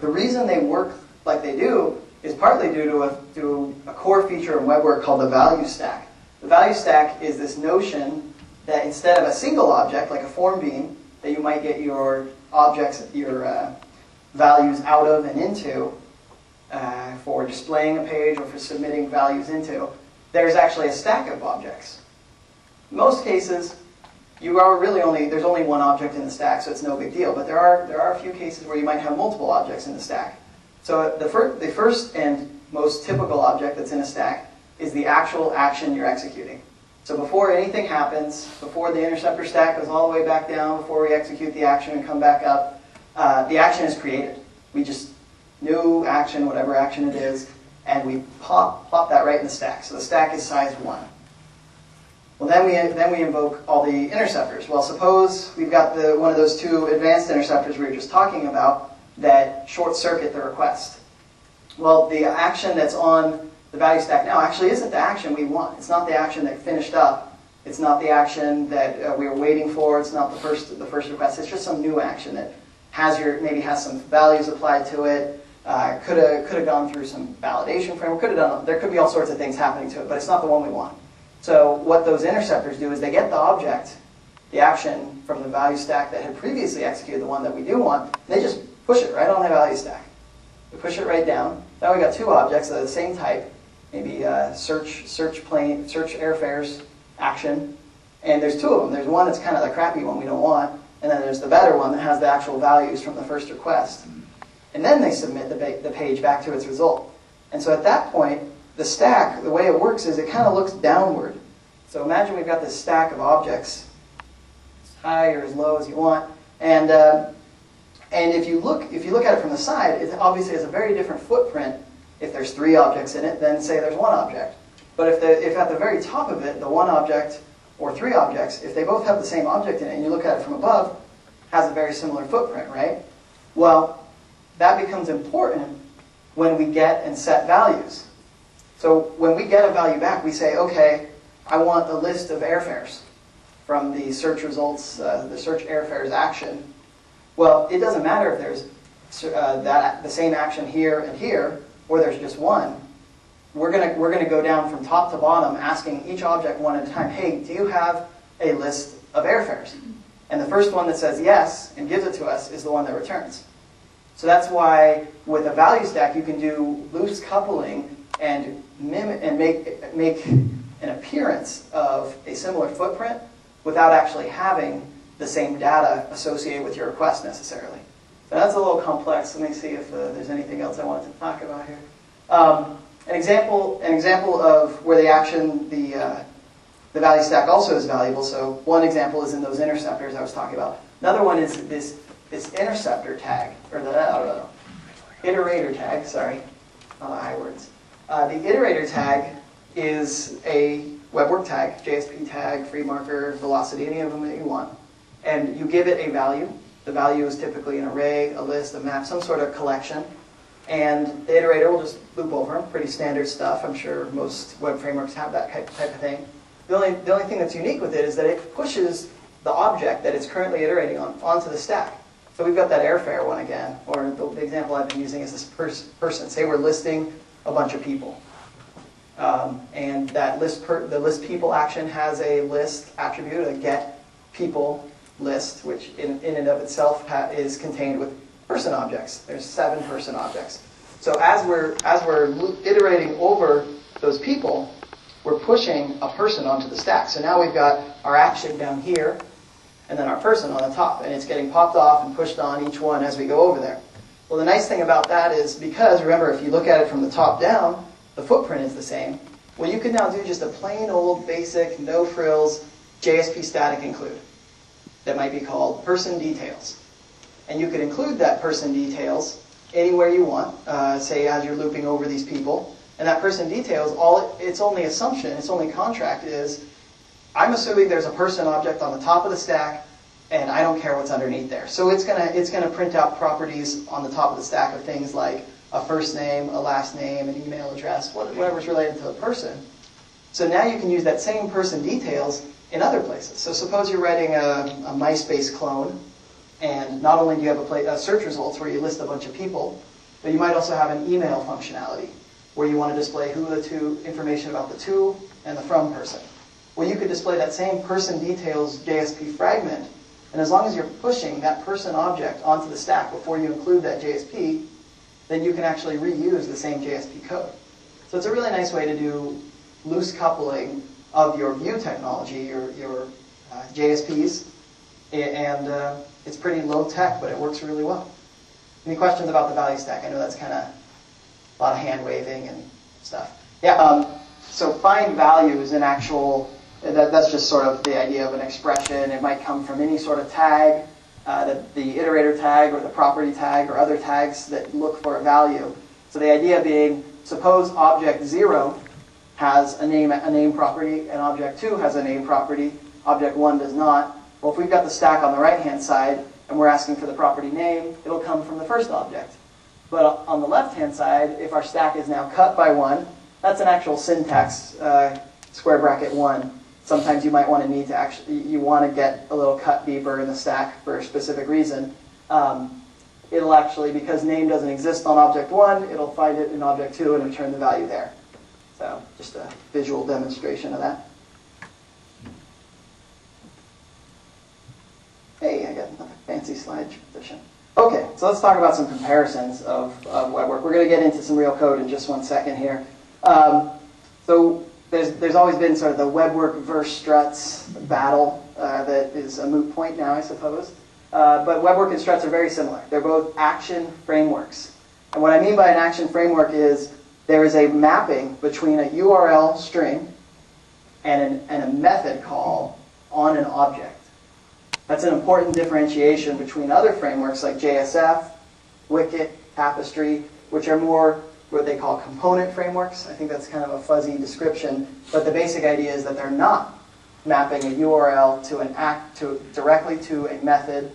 the reason they work like they do is partly due to a, to a core feature in WebWork called the value stack. Value stack is this notion that instead of a single object, like a form bean, that you might get your objects, your uh, values out of and into uh, for displaying a page or for submitting values into, there's actually a stack of objects. In most cases, you are really only, there's only one object in the stack, so it's no big deal. But there are, there are a few cases where you might have multiple objects in the stack. So the, fir the first and most typical object that's in a stack is the actual action you're executing. So before anything happens, before the interceptor stack goes all the way back down, before we execute the action and come back up, uh, the action is created. We just new action, whatever action it is, and we pop plop that right in the stack. So the stack is size one. Well, then we then we invoke all the interceptors. Well, suppose we've got the one of those two advanced interceptors we were just talking about that short circuit the request. Well, the action that's on the value stack now actually isn't the action we want. It's not the action that finished up. It's not the action that uh, we were waiting for. It's not the first the first request. It's just some new action that has your maybe has some values applied to it. Uh, could have could have gone through some validation framework. Could have done. There could be all sorts of things happening to it, but it's not the one we want. So what those interceptors do is they get the object, the action from the value stack that had previously executed the one that we do want. they just push it right on the value stack. We push it right down. Now we got two objects of the same type, maybe uh, search search plane search airfares action, and there's two of them. There's one that's kind of the crappy one we don't want, and then there's the better one that has the actual values from the first request. And then they submit the, the page back to its result. And so at that point, the stack, the way it works is it kind of looks downward. So imagine we've got this stack of objects, as high or as low as you want, and uh, and if you look if you look at it from the side, it obviously has a very different footprint if there's three objects in it then say there's one object. But if the if at the very top of it, the one object or three objects, if they both have the same object in it, and you look at it from above, has a very similar footprint, right? Well, that becomes important when we get and set values. So when we get a value back, we say, okay, I want a list of airfares from the search results, uh, the search airfares action. Well, it doesn't matter if there's uh, that the same action here and here, or there's just one. We're gonna we're gonna go down from top to bottom, asking each object one at a time. Hey, do you have a list of airfares? And the first one that says yes and gives it to us is the one that returns. So that's why with a value stack you can do loose coupling and mimic and make make an appearance of a similar footprint without actually having the same data associated with your request necessarily. That's a little complex. Let me see if uh, there's anything else I wanted to talk about here. Um, an example, an example of where the action, the uh, the value stack also is valuable. So one example is in those interceptors I was talking about. Another one is this this interceptor tag or the uh, iterator tag. Sorry, all the I words. Uh, the iterator tag is a webwork tag, JSP tag, FreeMarker, velocity, any of them that you want. And you give it a value. The value is typically an array, a list, a map, some sort of collection. And the iterator will just loop over them. Pretty standard stuff. I'm sure most web frameworks have that type, of thing. The only, the only thing that's unique with it is that it pushes the object that it's currently iterating on onto the stack. So we've got that airfare one again, or the, the example I've been using is this pers person. Say we're listing a bunch of people. Um, and that list per, the list people action has a list attribute, a get people list, which in, in and of itself is contained with person objects. There's seven person objects. So as we're as we're iterating over those people, we're pushing a person onto the stack. So now we've got our action down here, and then our person on the top, and it's getting popped off and pushed on each one as we go over there. Well, the nice thing about that is because, remember, if you look at it from the top down, the footprint is the same. Well, you can now do just a plain old basic, no frills, JSP static include that might be called person details. And you could include that person details anywhere you want, uh, say as you're looping over these people. And that person details, all its only assumption, its only contract is, I'm assuming there's a person object on the top of the stack and I don't care what's underneath there. So it's gonna it's gonna print out properties on the top of the stack of things like a first name, a last name, an email address, whatever's related to the person. So now you can use that same person details in other places. So suppose you're writing a, a MySpace clone, and not only do you have a, play, a search results where you list a bunch of people, but you might also have an email functionality where you want to display who the two information about the to and the from person. Well, you could display that same person details JSP fragment and as long as you're pushing that person object onto the stack before you include that JSP, then you can actually reuse the same JSP code. So it's a really nice way to do loose coupling of your view technology, your, your uh, JSPs, and uh, it's pretty low tech, but it works really well. Any questions about the value stack? I know that's kind of a lot of hand waving and stuff. Yeah, um, so find value is an actual that, that's just sort of the idea of an expression. It might come from any sort of tag. uh, the, the iterator tag or the property tag or other tags that look for a value. So the idea being, suppose object 0 has a name, a name property and object 2 has a name property, object 1 does not. Well, if we've got the stack on the right-hand side and we're asking for the property name, it'll come from the first object. But on the left-hand side, if our stack is now cut by 1, that's an actual syntax, uh, square bracket 1 sometimes you might want to need to actually, you want to get a little cut deeper in the stack for a specific reason. Um, it'll actually, because name doesn't exist on object one, it'll find it in object two and return the value there. So just a visual demonstration of that. Hey, I got another fancy slide transition. Okay, so let's talk about some comparisons of, of WebWork. We're going to get into some real code in just one second here. Um, so there's, there's always been sort of the WebWork versus Struts battle uh, that is a moot point now, I suppose. Uh, but WebWork and Struts are very similar. They're both action frameworks. And what I mean by an action framework is there is a mapping between a URL string and, an, and a method call on an object. That's an important differentiation between other frameworks like JSF, Wicket, Tapestry, which are more what they call component frameworks. I think that's kind of a fuzzy description, but the basic idea is that they're not mapping a URL to an act to directly to a method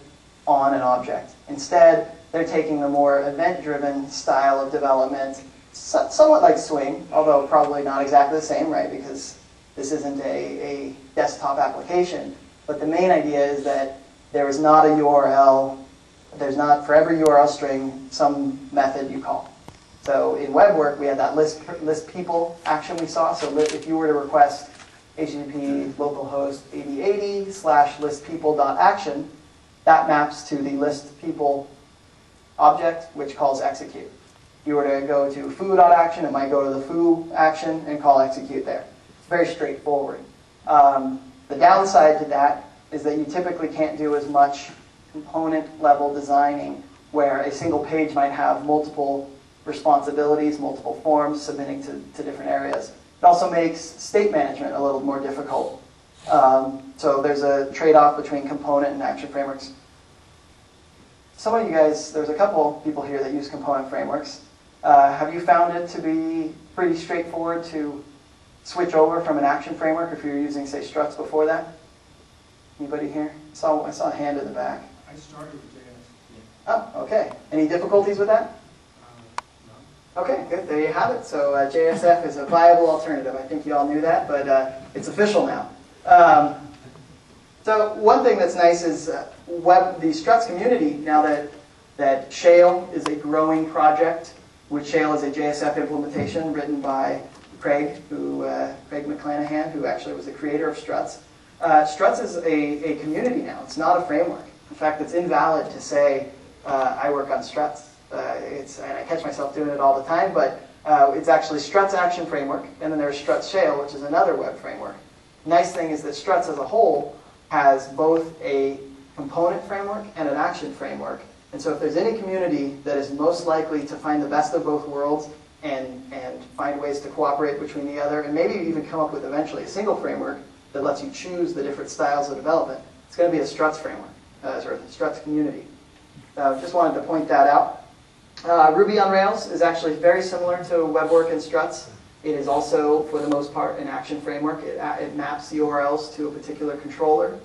on an object. Instead, they're taking the more event-driven style of development, somewhat like Swing, although probably not exactly the same, right? Because this isn't a, a desktop application. But the main idea is that there is not a URL, there's not for every URL string some method you call. So in WebWork, we had that list, list people action we saw. So if you were to request HTTP localhost 8080 slash list people.action, that maps to the list people object, which calls execute. You were to go to foo.action, it might go to the foo action and call execute there. It's very straightforward. Um, the downside to that is that you typically can't do as much component level designing where a single page might have multiple responsibilities, multiple forms, submitting to, to different areas. It also makes state management a little more difficult. Um, so there's a trade-off between component and action frameworks. Some of you guys, there's a couple people here that use component frameworks. Uh, have you found it to be pretty straightforward to switch over from an action framework if you're using, say, struts before that? Anybody here? I saw, I saw a hand in the back. I started with JS. Oh, okay. Any difficulties with that? Okay, good. There you have it. So uh, JSF is a viable alternative. I think you all knew that, but uh, it's official now. Um, so one thing that's nice is uh, web, the Struts community, now that, that Shale is a growing project, which Shale is a JSF implementation written by Craig, who, uh, Craig McClanahan, who actually was the creator of Struts. Uh, Struts is a, a community now. It's not a framework. In fact, it's invalid to say, uh, I work on Struts. Uh, it's, and I catch myself doing it all the time, but uh, it's actually Struts Action Framework, and then there's Struts Shale, which is another web framework. Nice thing is that Struts as a whole has both a component framework and an action framework. And so if there's any community that is most likely to find the best of both worlds and, and find ways to cooperate between the other, and maybe even come up with eventually a single framework that lets you choose the different styles of development, it's going to be a Struts framework, uh, or Struts community. Uh, just wanted to point that out. Uh, Ruby on Rails is actually very similar to WebWork and Struts. It is also, for the most part, an action framework. It, uh, it maps URLs to a particular controller,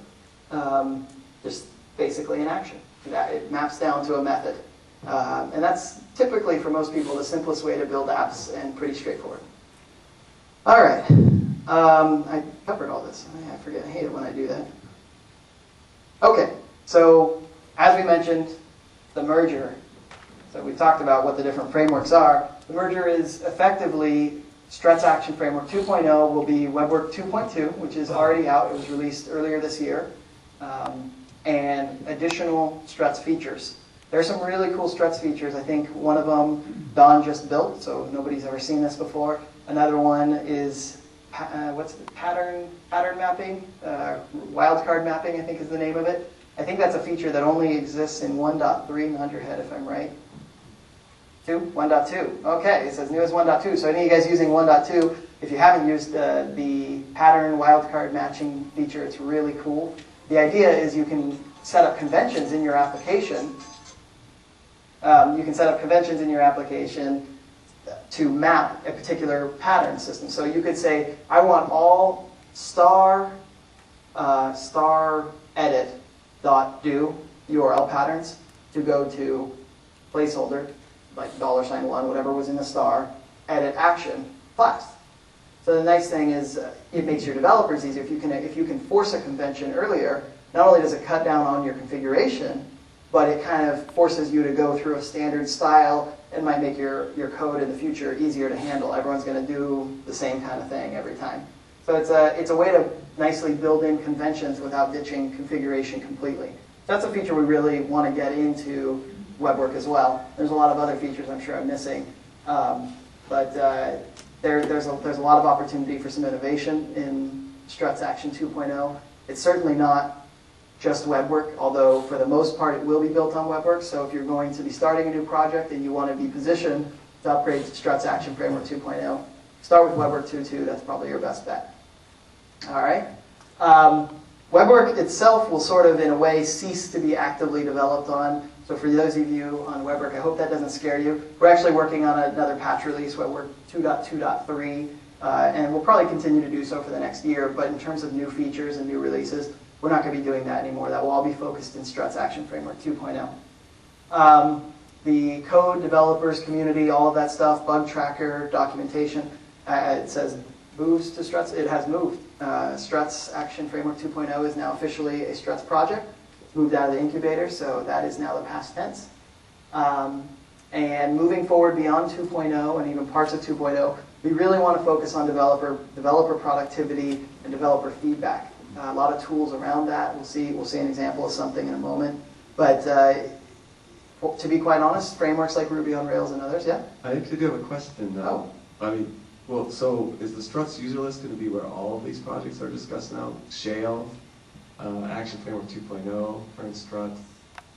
um, just basically an action. It maps down to a method. Um, and that's typically, for most people, the simplest way to build apps and pretty straightforward. All right. Um, I covered all this. I forget. I hate it when I do that. Okay. So, as we mentioned, the merger so we talked about what the different frameworks are. The merger is effectively Struts Action Framework 2.0 will be WebWork 2.2, which is already out. It was released earlier this year. Um, and additional Struts features. There are some really cool Struts features. I think one of them Don just built, so nobody's ever seen this before. Another one is uh, what's it, pattern pattern mapping, uh, wildcard mapping, I think is the name of it. I think that's a feature that only exists in 1.3, nod your head if I'm right. 2? 1.2. Okay, it says new as 1.2. So any of you guys using 1.2, if you haven't used uh, the pattern wildcard matching feature, it's really cool. The idea is you can set up conventions in your application. Um, you can set up conventions in your application to map a particular pattern system. So you could say, I want all star uh, star edit dot do URL patterns to go to placeholder, like dollar sign one, whatever was in the star, edit action class. So the nice thing is uh, it makes your developers easier. If you can if you can force a convention earlier, not only does it cut down on your configuration, but it kind of forces you to go through a standard style and might make your, your code in the future easier to handle. Everyone's going to do the same kind of thing every time. So it's a, it's a way to nicely build in conventions without ditching configuration completely. That's a feature we really want to get into WebWork as well. There's a lot of other features I'm sure I'm missing. Um, but uh, there, there's, a, there's a lot of opportunity for some innovation in Struts Action 2.0. It's certainly not just WebWork, although for the most part it will be built on WebWork. So if you're going to be starting a new project and you want to be positioned to upgrade to Struts Action Framework 2.0, start with WebWork 2.2. That's probably your best bet. All right. Um, WebWork itself will sort of, in a way, cease to be actively developed on. So for those of you on WebWork, I hope that doesn't scare you. We're actually working on another patch release, WebWork 2.2.3, uh, and we'll probably continue to do so for the next year. But in terms of new features and new releases, we're not going to be doing that anymore. That will all be focused in Struts Action Framework 2.0. Um, the code, developers, community, all of that stuff, bug tracker, documentation, uh, it says moves to Struts. It has moved. Uh, Struts Action Framework 2.0 is now officially a Struts project. Moved out of the incubator, so that is now the past tense. Um, and moving forward beyond 2.0 and even parts of 2.0, we really want to focus on developer, developer productivity and developer feedback. Uh, a lot of tools around that. We'll see, we'll see an example of something in a moment. But uh, to be quite honest, frameworks like Ruby on Rails and others, yeah? I actually do have a question. Uh, Oh. I mean, well, so is the Struts user list going to be where all of these projects are discussed now? Shale, uh, Action Framework 2.0, Fern Struts,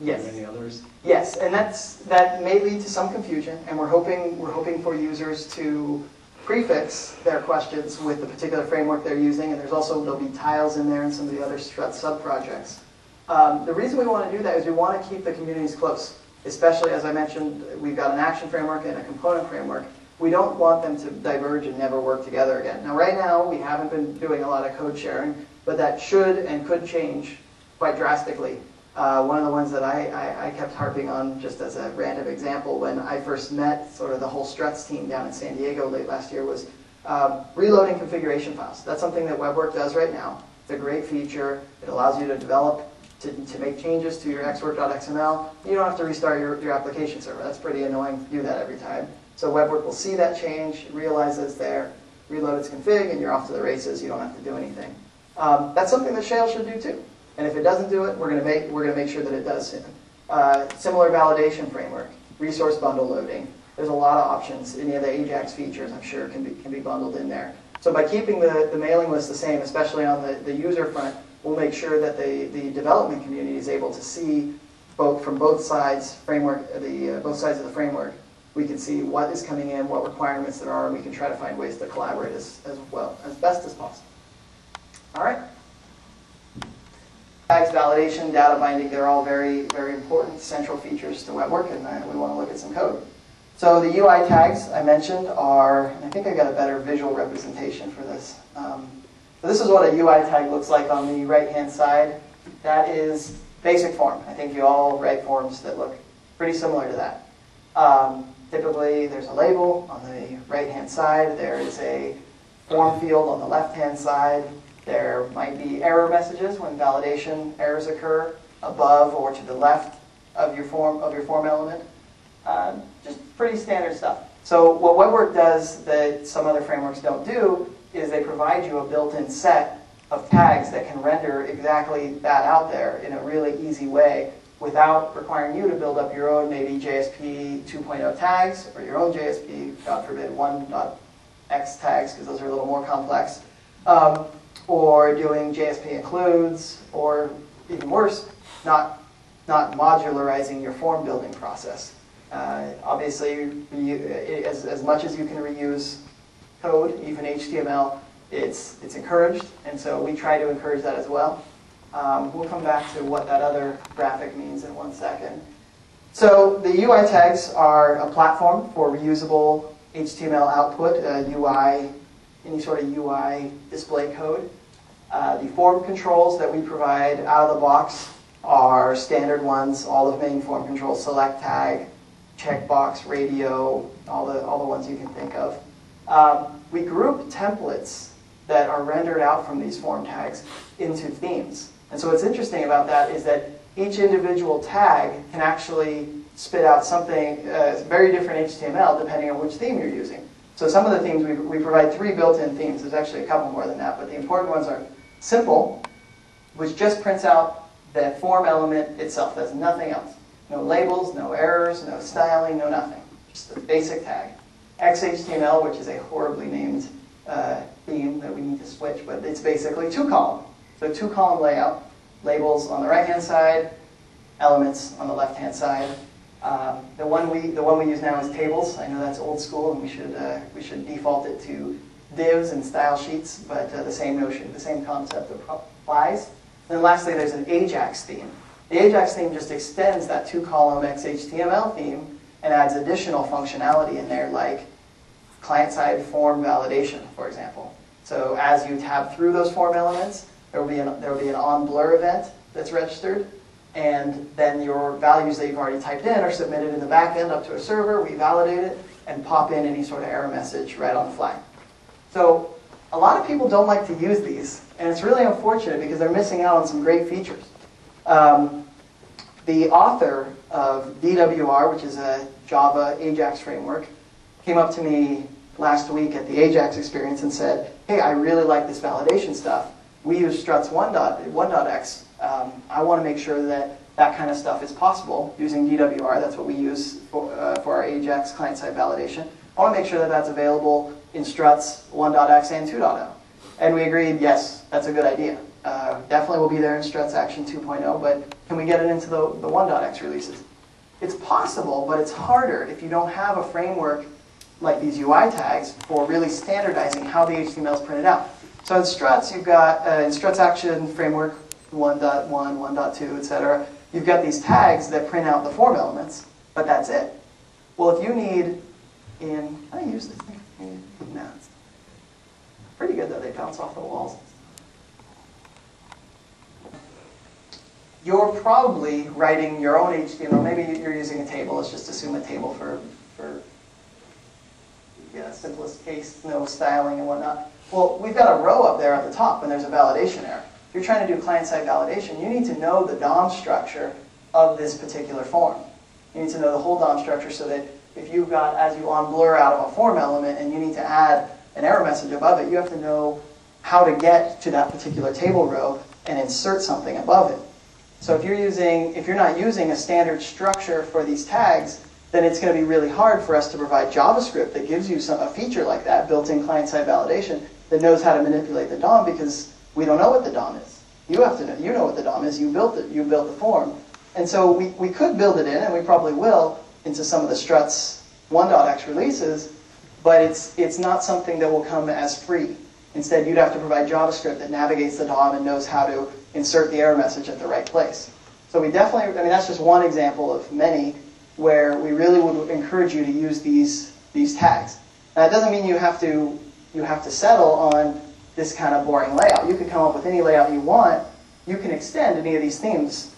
Yes. and any others? Yes, and that's, that may lead to some confusion, and we're hoping, we're hoping for users to prefix their questions with the particular framework they're using, and there's also, there'll be tiles in there and some of the other Strut sub-projects. Um, the reason we want to do that is we want to keep the communities close, especially as I mentioned, we've got an action framework and a component framework. We don't want them to diverge and never work together again. Now, right now, we haven't been doing a lot of code sharing, but that should and could change quite drastically. Uh, one of the ones that I, I, I kept harping on, just as a random example, when I first met sort of the whole Struts team down in San Diego late last year, was um, reloading configuration files. That's something that WebWork does right now. It's a great feature. It allows you to develop, to, to make changes to your xwork.xml. You don't have to restart your, your application server. That's pretty annoying to do that every time. So WebWork will see that change, realize it's there, reload its config, and you're off to the races. You don't have to do anything. Um, that's something that Shale should do too. And if it doesn't do it, we're going to make we're going to make sure that it does soon. Uh, similar validation framework, resource bundle loading. There's a lot of options. Any of the Ajax features, I'm sure, can be can be bundled in there. So by keeping the, the mailing list the same, especially on the, the user front, we'll make sure that the, the development community is able to see both from both sides framework the uh, both sides of the framework. We can see what is coming in, what requirements there are, and we can try to find ways to collaborate as, as well as best as possible. All right. Tags, validation, data binding, they're all very, very important central features to WebWork, and uh, we want to look at some code. So the UI tags I mentioned are, I think I got a better visual representation for this. Um, so this is what a UI tag looks like on the right-hand side. That is basic form. I think you all write forms that look pretty similar to that. Um, typically, there's a label on the right-hand side. There is a form field on the left-hand side. There might be error messages when validation errors occur above or to the left of your form of your form element. Uh, just pretty standard stuff. So what WebWork does that some other frameworks don't do is they provide you a built-in set of tags that can render exactly that out there in a really easy way without requiring you to build up your own maybe JSP 2.0 tags or your own JSP, God forbid, 1.x tags because those are a little more complex. Um, or doing JSP includes, or even worse, not, not modularizing your form building process. Uh, obviously, you, as, as much as you can reuse code, even HTML, it's, it's encouraged, and so we try to encourage that as well. Um, we'll come back to what that other graphic means in one second. So the UI tags are a platform for reusable HTML output, uh, UI, any sort of UI display code. Uh, the form controls that we provide out of the box are standard ones, all the main form controls, select tag, checkbox, radio, all the, all the ones you can think of. Um, we group templates that are rendered out from these form tags into themes. And so what's interesting about that is that each individual tag can actually spit out something uh, very different HTML depending on which theme you're using. So some of the themes, we, we provide three built-in themes. There's actually a couple more than that, but the important ones are simple, which just prints out the form element itself. There's nothing else. No labels, no errors, no styling, no nothing. Just a basic tag. XHTML, which is a horribly named uh, theme that we need to switch, but it's basically two column. So two column layout, labels on the right hand side, elements on the left hand side. Um, the one we the one we use now is tables. I know that's old school, and we should uh, we should default it to divs and style sheets, but uh, the same notion, the same concept applies. And then lastly, there's an Ajax theme. The Ajax theme just extends that two-column XHTML theme and adds additional functionality in there, like client-side form validation, for example. So as you tab through those form elements, there will be an, there will be an on-blur event that's registered, and then your values that you've already typed in are submitted in the back end up to a server, we validate it, and pop in any sort of error message right on the fly. So a lot of people don't like to use these, and it's really unfortunate because they're missing out on some great features. Um, the author of DWR, which is a Java Ajax framework, came up to me last week at the Ajax experience and said, hey, I really like this validation stuff. We use struts 1.x. Um, I want to make sure that that kind of stuff is possible using DWR. That's what we use for, uh, for our Ajax client-side validation. I want to make sure that that's available in struts 1.x and 2.0. And we agreed, yes, that's a good idea. Uh, definitely will be there in struts action 2.0, but can we get it into the, the 1.x releases? It's possible, but it's harder if you don't have a framework like these UI tags for really standardizing how the HTML is printed out. So in struts, you've got, uh, in struts action framework 1.1, 1.2, etc., you've got these tags that print out the form elements, but that's it. Well, if you need in, I use this thing. Pretty good though. They bounce off the walls. You're probably writing your own HTML. Maybe you're using a table. Let's just assume a table for, for yeah, simplest case, no styling and whatnot. Well, we've got a row up there at the top and there's a validation error. If you're trying to do client-side validation, you need to know the DOM structure of this particular form. You need to know the whole DOM structure so that if you've got, as you on blur out of a form element and you need to add an error message above it, you have to know how to get to that particular table row and insert something above it. So if you're using, if you're not using a standard structure for these tags, then it's going to be really hard for us to provide JavaScript that gives you some, a feature like that, built-in client-side validation, that knows how to manipulate the DOM because we don't know what the DOM is. You have to know, you know what the DOM is, you built it, you built the form. And so we, we could build it in, and we probably will, into some of the struts 1.x releases, but it's, it's not something that will come as free. Instead, you'd have to provide JavaScript that navigates the DOM and knows how to insert the error message at the right place. So we definitely, I mean, that's just one example of many where we really would encourage you to use these, these tags. Now, it doesn't mean you have to, you have to settle on this kind of boring layout. You can come up with any layout you want. You can extend any of these themes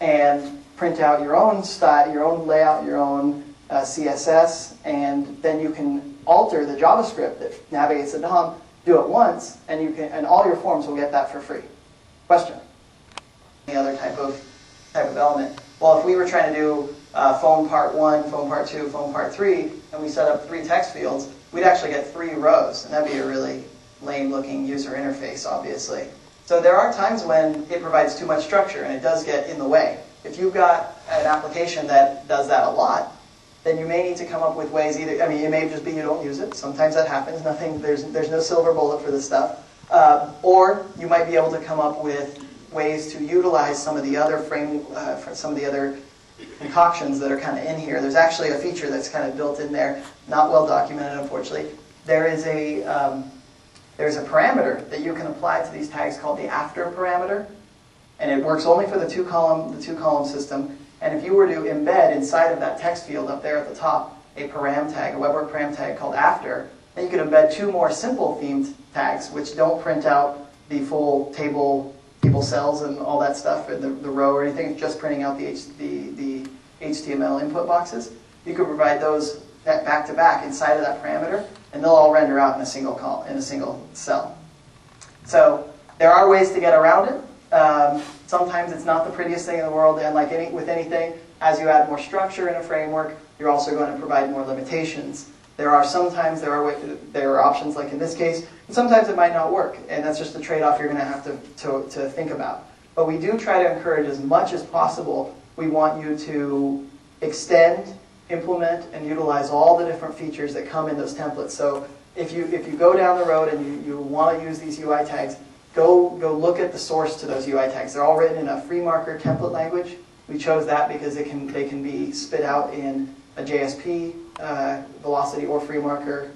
and print out your own style, your own layout, your own uh, CSS, and then you can alter the JavaScript that navigates the DOM, do it once, and you can, and all your forms will get that for free. Question? Any other type of type of element? Well, if we were trying to do uh, phone part one, phone part two, phone part three, and we set up three text fields, we'd actually get three rows, and that'd be a really lame-looking user interface, obviously. So there are times when it provides too much structure, and it does get in the way. If you've got an application that does that a lot, then you may need to come up with ways either, I mean, it may just be you don't use it. Sometimes that happens. Nothing, there's, there's no silver bullet for this stuff. Uh, or you might be able to come up with ways to utilize some of the other frame, uh, some of the other concoctions that are kind of in here. There's actually a feature that's kind of built in there, not well documented, unfortunately. There is a, um, there's a parameter that you can apply to these tags called the after parameter. and it works only for the two column the two column system. And if you were to embed inside of that text field up there at the top a param tag, a WebWork param tag called after, then you could embed two more simple themed tags which don't print out the full table table cells and all that stuff, or the, the row or anything, just printing out the, H, the, the HTML input boxes. You could provide those back to back inside of that parameter, and they'll all render out in a single call in a single cell. So there are ways to get around it. Um, sometimes it's not the prettiest thing in the world, and like any, with anything, as you add more structure in a framework, you're also going to provide more limitations. There are sometimes there are there are options like in this case, and sometimes it might not work, and that's just the trade-off you're going to have to, to, to think about. But we do try to encourage as much as possible. We want you to extend, implement, and utilize all the different features that come in those templates. So if you if you go down the road and you, you want to use these UI tags, go go look at the source to those UI tags. They're all written in a FreeMarker template language. We chose that because it can they can be spit out in a JSP, uh, velocity, or FreeMarker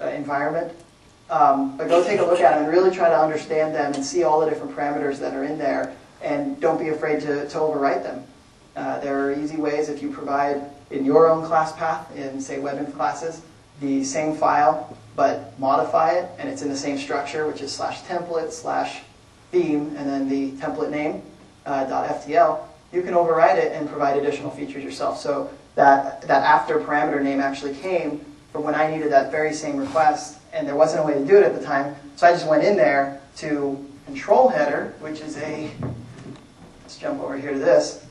uh, environment. Um, but go take a look at them and really try to understand them and see all the different parameters that are in there. And don't be afraid to, to overwrite them. Uh, there are easy ways if you provide in your own class path, in say WEB-INF classes, the same file, but modify it, and it's in the same structure, which is slash template slash theme, and then the template name, uh, .ftl, you can override it and provide additional features yourself. So that, that after parameter name actually came from when I needed that very same request, and there wasn't a way to do it at the time. So I just went in there to control header, which is a, let's jump over here to this.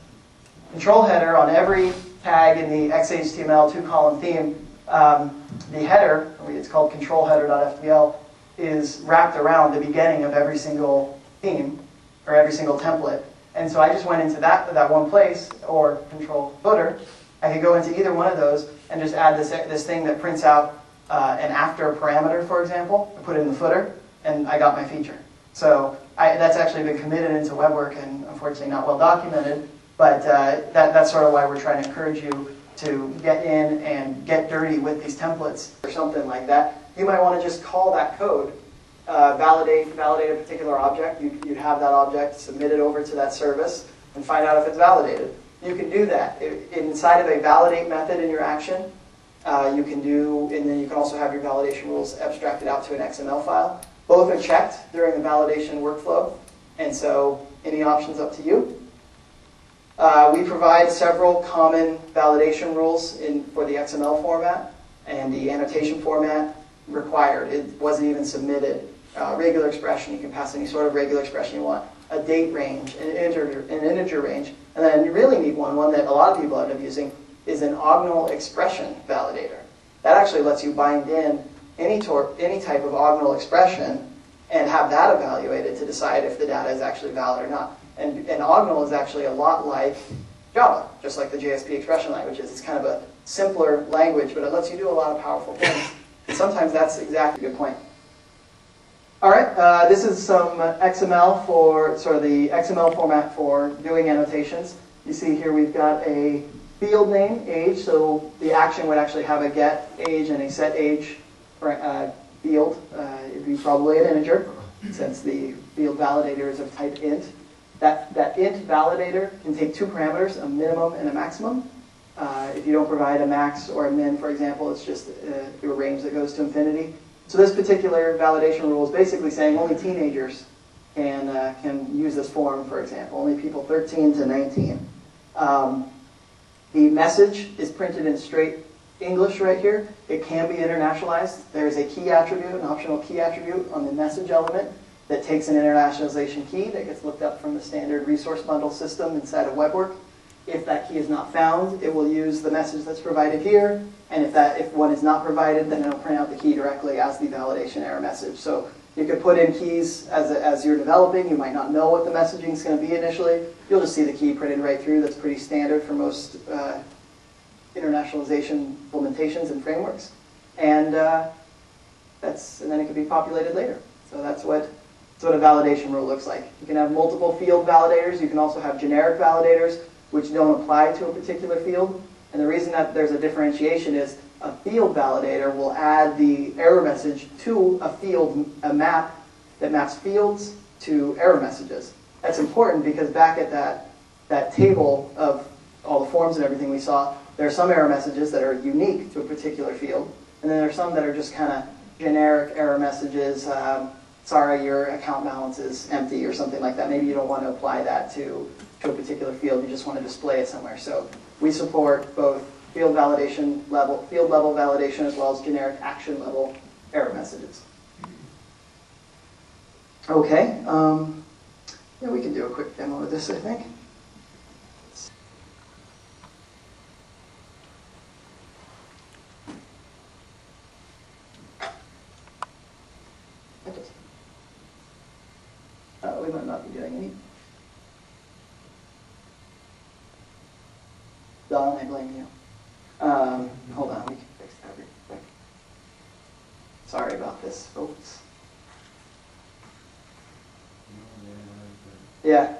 Control header on every tag in the XHTML two-column theme, um, the header, it's called control header.ftl, is wrapped around the beginning of every single theme, or every single template. And so I just went into that, that one place, or control footer, I could go into either one of those and just add this, this thing that prints out uh, an after parameter, for example, I put it in the footer, and I got my feature. So I, that's actually been committed into WebWork and unfortunately not well documented, but uh, that, that's sort of why we're trying to encourage you to get in and get dirty with these templates or something like that. You might want to just call that code, uh, validate, validate a particular object. You, you'd have that object, submit it over to that service, and find out if it's validated you can do that. Inside of a validate method in your action, uh, you can do, and then you can also have your validation rules abstracted out to an XML file. Both are checked during the validation workflow, and so any options up to you. Uh, we provide several common validation rules in, for the XML format and the annotation format required. It wasn't even submitted. Uh, regular expression, you can pass any sort of regular expression you want. A date range, an integer, an integer range, and then you really need one, one that a lot of people end up using, is an OGNL expression validator. That actually lets you bind in any, any type of OGNL expression and have that evaluated to decide if the data is actually valid or not. And, and OGNL is actually a lot like Java, just like the JSP expression languages. It's kind of a simpler language, but it lets you do a lot of powerful things. And sometimes that's exactly a good point. All right, uh, this is some XML for sort of the XML format for doing annotations. You see here we've got a field name, age, so the action would actually have a get age and a set age uh, field. Uh, it'd be probably an integer since the field validator is of type int. That, that int validator can take two parameters, a minimum and a maximum. Uh, if you don't provide a max or a min, for example, it's just uh, a range that goes to infinity. So this particular validation rule is basically saying only teenagers can, uh, can use this form, for example, only people 13 to 19. Um, the message is printed in straight English right here. It can be internationalized. There's a key attribute, an optional key attribute on the message element that takes an internationalization key that gets looked up from the standard resource bundle system inside of WebWork. If that key is not found, it will use the message that's provided here. And if that if one is not provided, then it'll print out the key directly as the validation error message. So you could put in keys as, as you're developing. You might not know what the messaging is going to be initially. You'll just see the key printed right through. That's pretty standard for most uh, internationalization implementations and frameworks. And uh, that's and then it can be populated later. So that's what that's what a validation rule looks like. You can have multiple field validators. You can also have generic validators which don't apply to a particular field. And the reason that there's a differentiation is a field validator will add the error message to a field, a map that maps fields to error messages. That's important because back at that, that table of all the forms and everything we saw, there are some error messages that are unique to a particular field, and then there are some that are just kind of generic error messages. Um, sorry, your account balance is empty or something like that. Maybe you don't want to apply that to, to a particular field. You just want to display it somewhere. So we support both field validation level, field level validation as well as generic action level error messages. Okay, um, yeah, we can do a quick demo of this, I think. Uh, we might not be doing any. Don, I blame you. Um, hold on, we can fix that real quick. Sorry about this, folks. Yeah.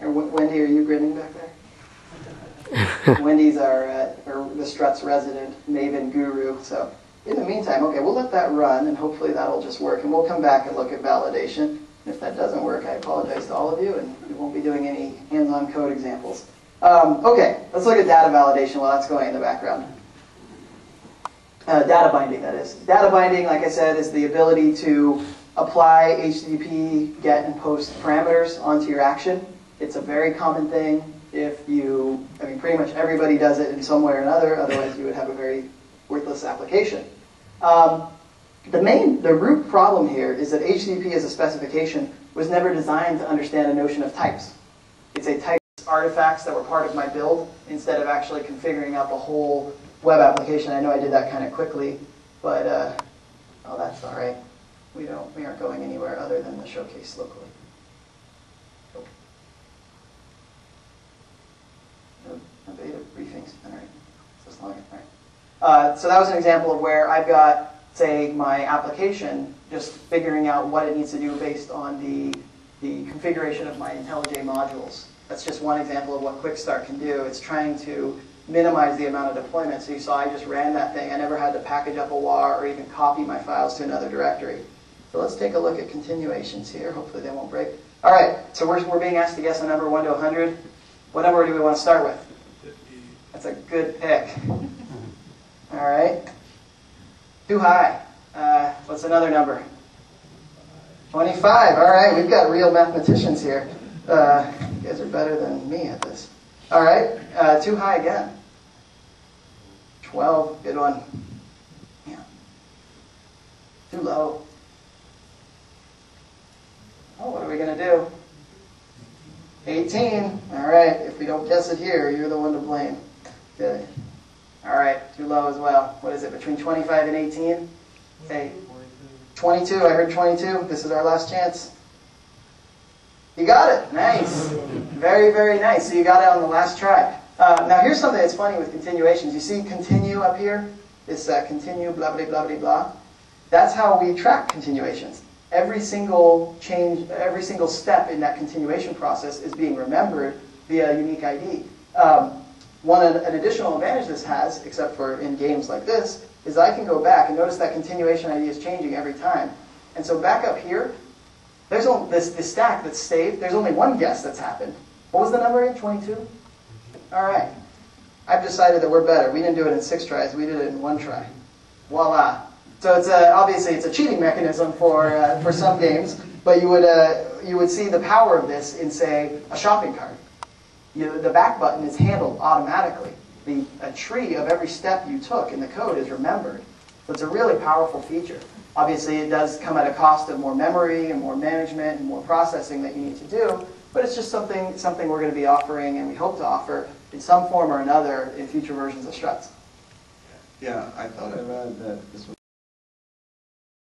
W- Wendy, are you grinning back there? Wendy's our, uh, or the Struts resident Maven guru. So in the meantime, okay, we'll let that run and hopefully that'll just work. And we'll come back and look at validation. And if that doesn't work, I apologize to all of you and we won't be doing any hands-on code examples. Um, okay, let's look at data validation while that's going in the background. Uh, data binding, that is. Data binding, like I said, is the ability to apply HTTP get and post parameters onto your action. It's a very common thing if you, I mean, pretty much everybody does it in some way or another, otherwise you would have a very worthless application. Um, the main, the root problem here is that HTTP as a specification was never designed to understand a notion of types. It's a types artifacts that were part of my build instead of actually configuring up a whole web application. I know I did that kind of quickly, but uh, oh, that's all right. We don't, we aren't going anywhere other than the showcase locally. No, no. So. Uh, so that was an example of where I've got, say, my application just figuring out what it needs to do based on the, the configuration of my IntelliJ modules. That's just one example of what Quick Start can do. It's trying to minimize the amount of deployment. So you saw I just ran that thing. I never had to package up a WAR or even copy my files to another directory. So let's take a look at continuations here. Hopefully they won't break. All right, so we're, we're being asked to guess a number 1 to 100. What number do we want to start with? That's a good pick. All right. Too high. Uh, what's another number? 25. All right, we've got real mathematicians here. Uh, you guys are better than me at this. All right, uh, too high again. 12. Good one. Yeah. Too low. Oh, what are we going to do? 18. All right, if we don't guess it here, you're the one to blame. Good. All right, too low as well. What is it, between 25 and 18? Say 22. I heard 22. This is our last chance. You got it. Nice. Very, very nice. So you got it on the last try. Uh, now here's something that's funny with continuations. You see continue up here? This uh, continue, blah, blah, blah, blah, blah. That's how we track continuations. Every single change, every single step in that continuation process is being remembered via a unique ID. Um, one an additional advantage this has, except for in games like this, is I can go back and notice that continuation ID is changing every time. And so back up here, there's only this, this stack that's saved. There's only one guess that's happened. What was the number in 22? All right. I've decided that we're better. We didn't do it in six tries. We did it in one try. Voila. So it's a, obviously it's a cheating mechanism for uh, for some games, but you would uh, you would see the power of this in say a shopping cart. You, the back button is handled automatically. The a tree of every step you took in the code is remembered. So it's a really powerful feature. Obviously, it does come at a cost of more memory and more management and more processing that you need to do, but it's just something something we're going to be offering and we hope to offer in some form or another in future versions of Struts. Yeah, I thought I read that this was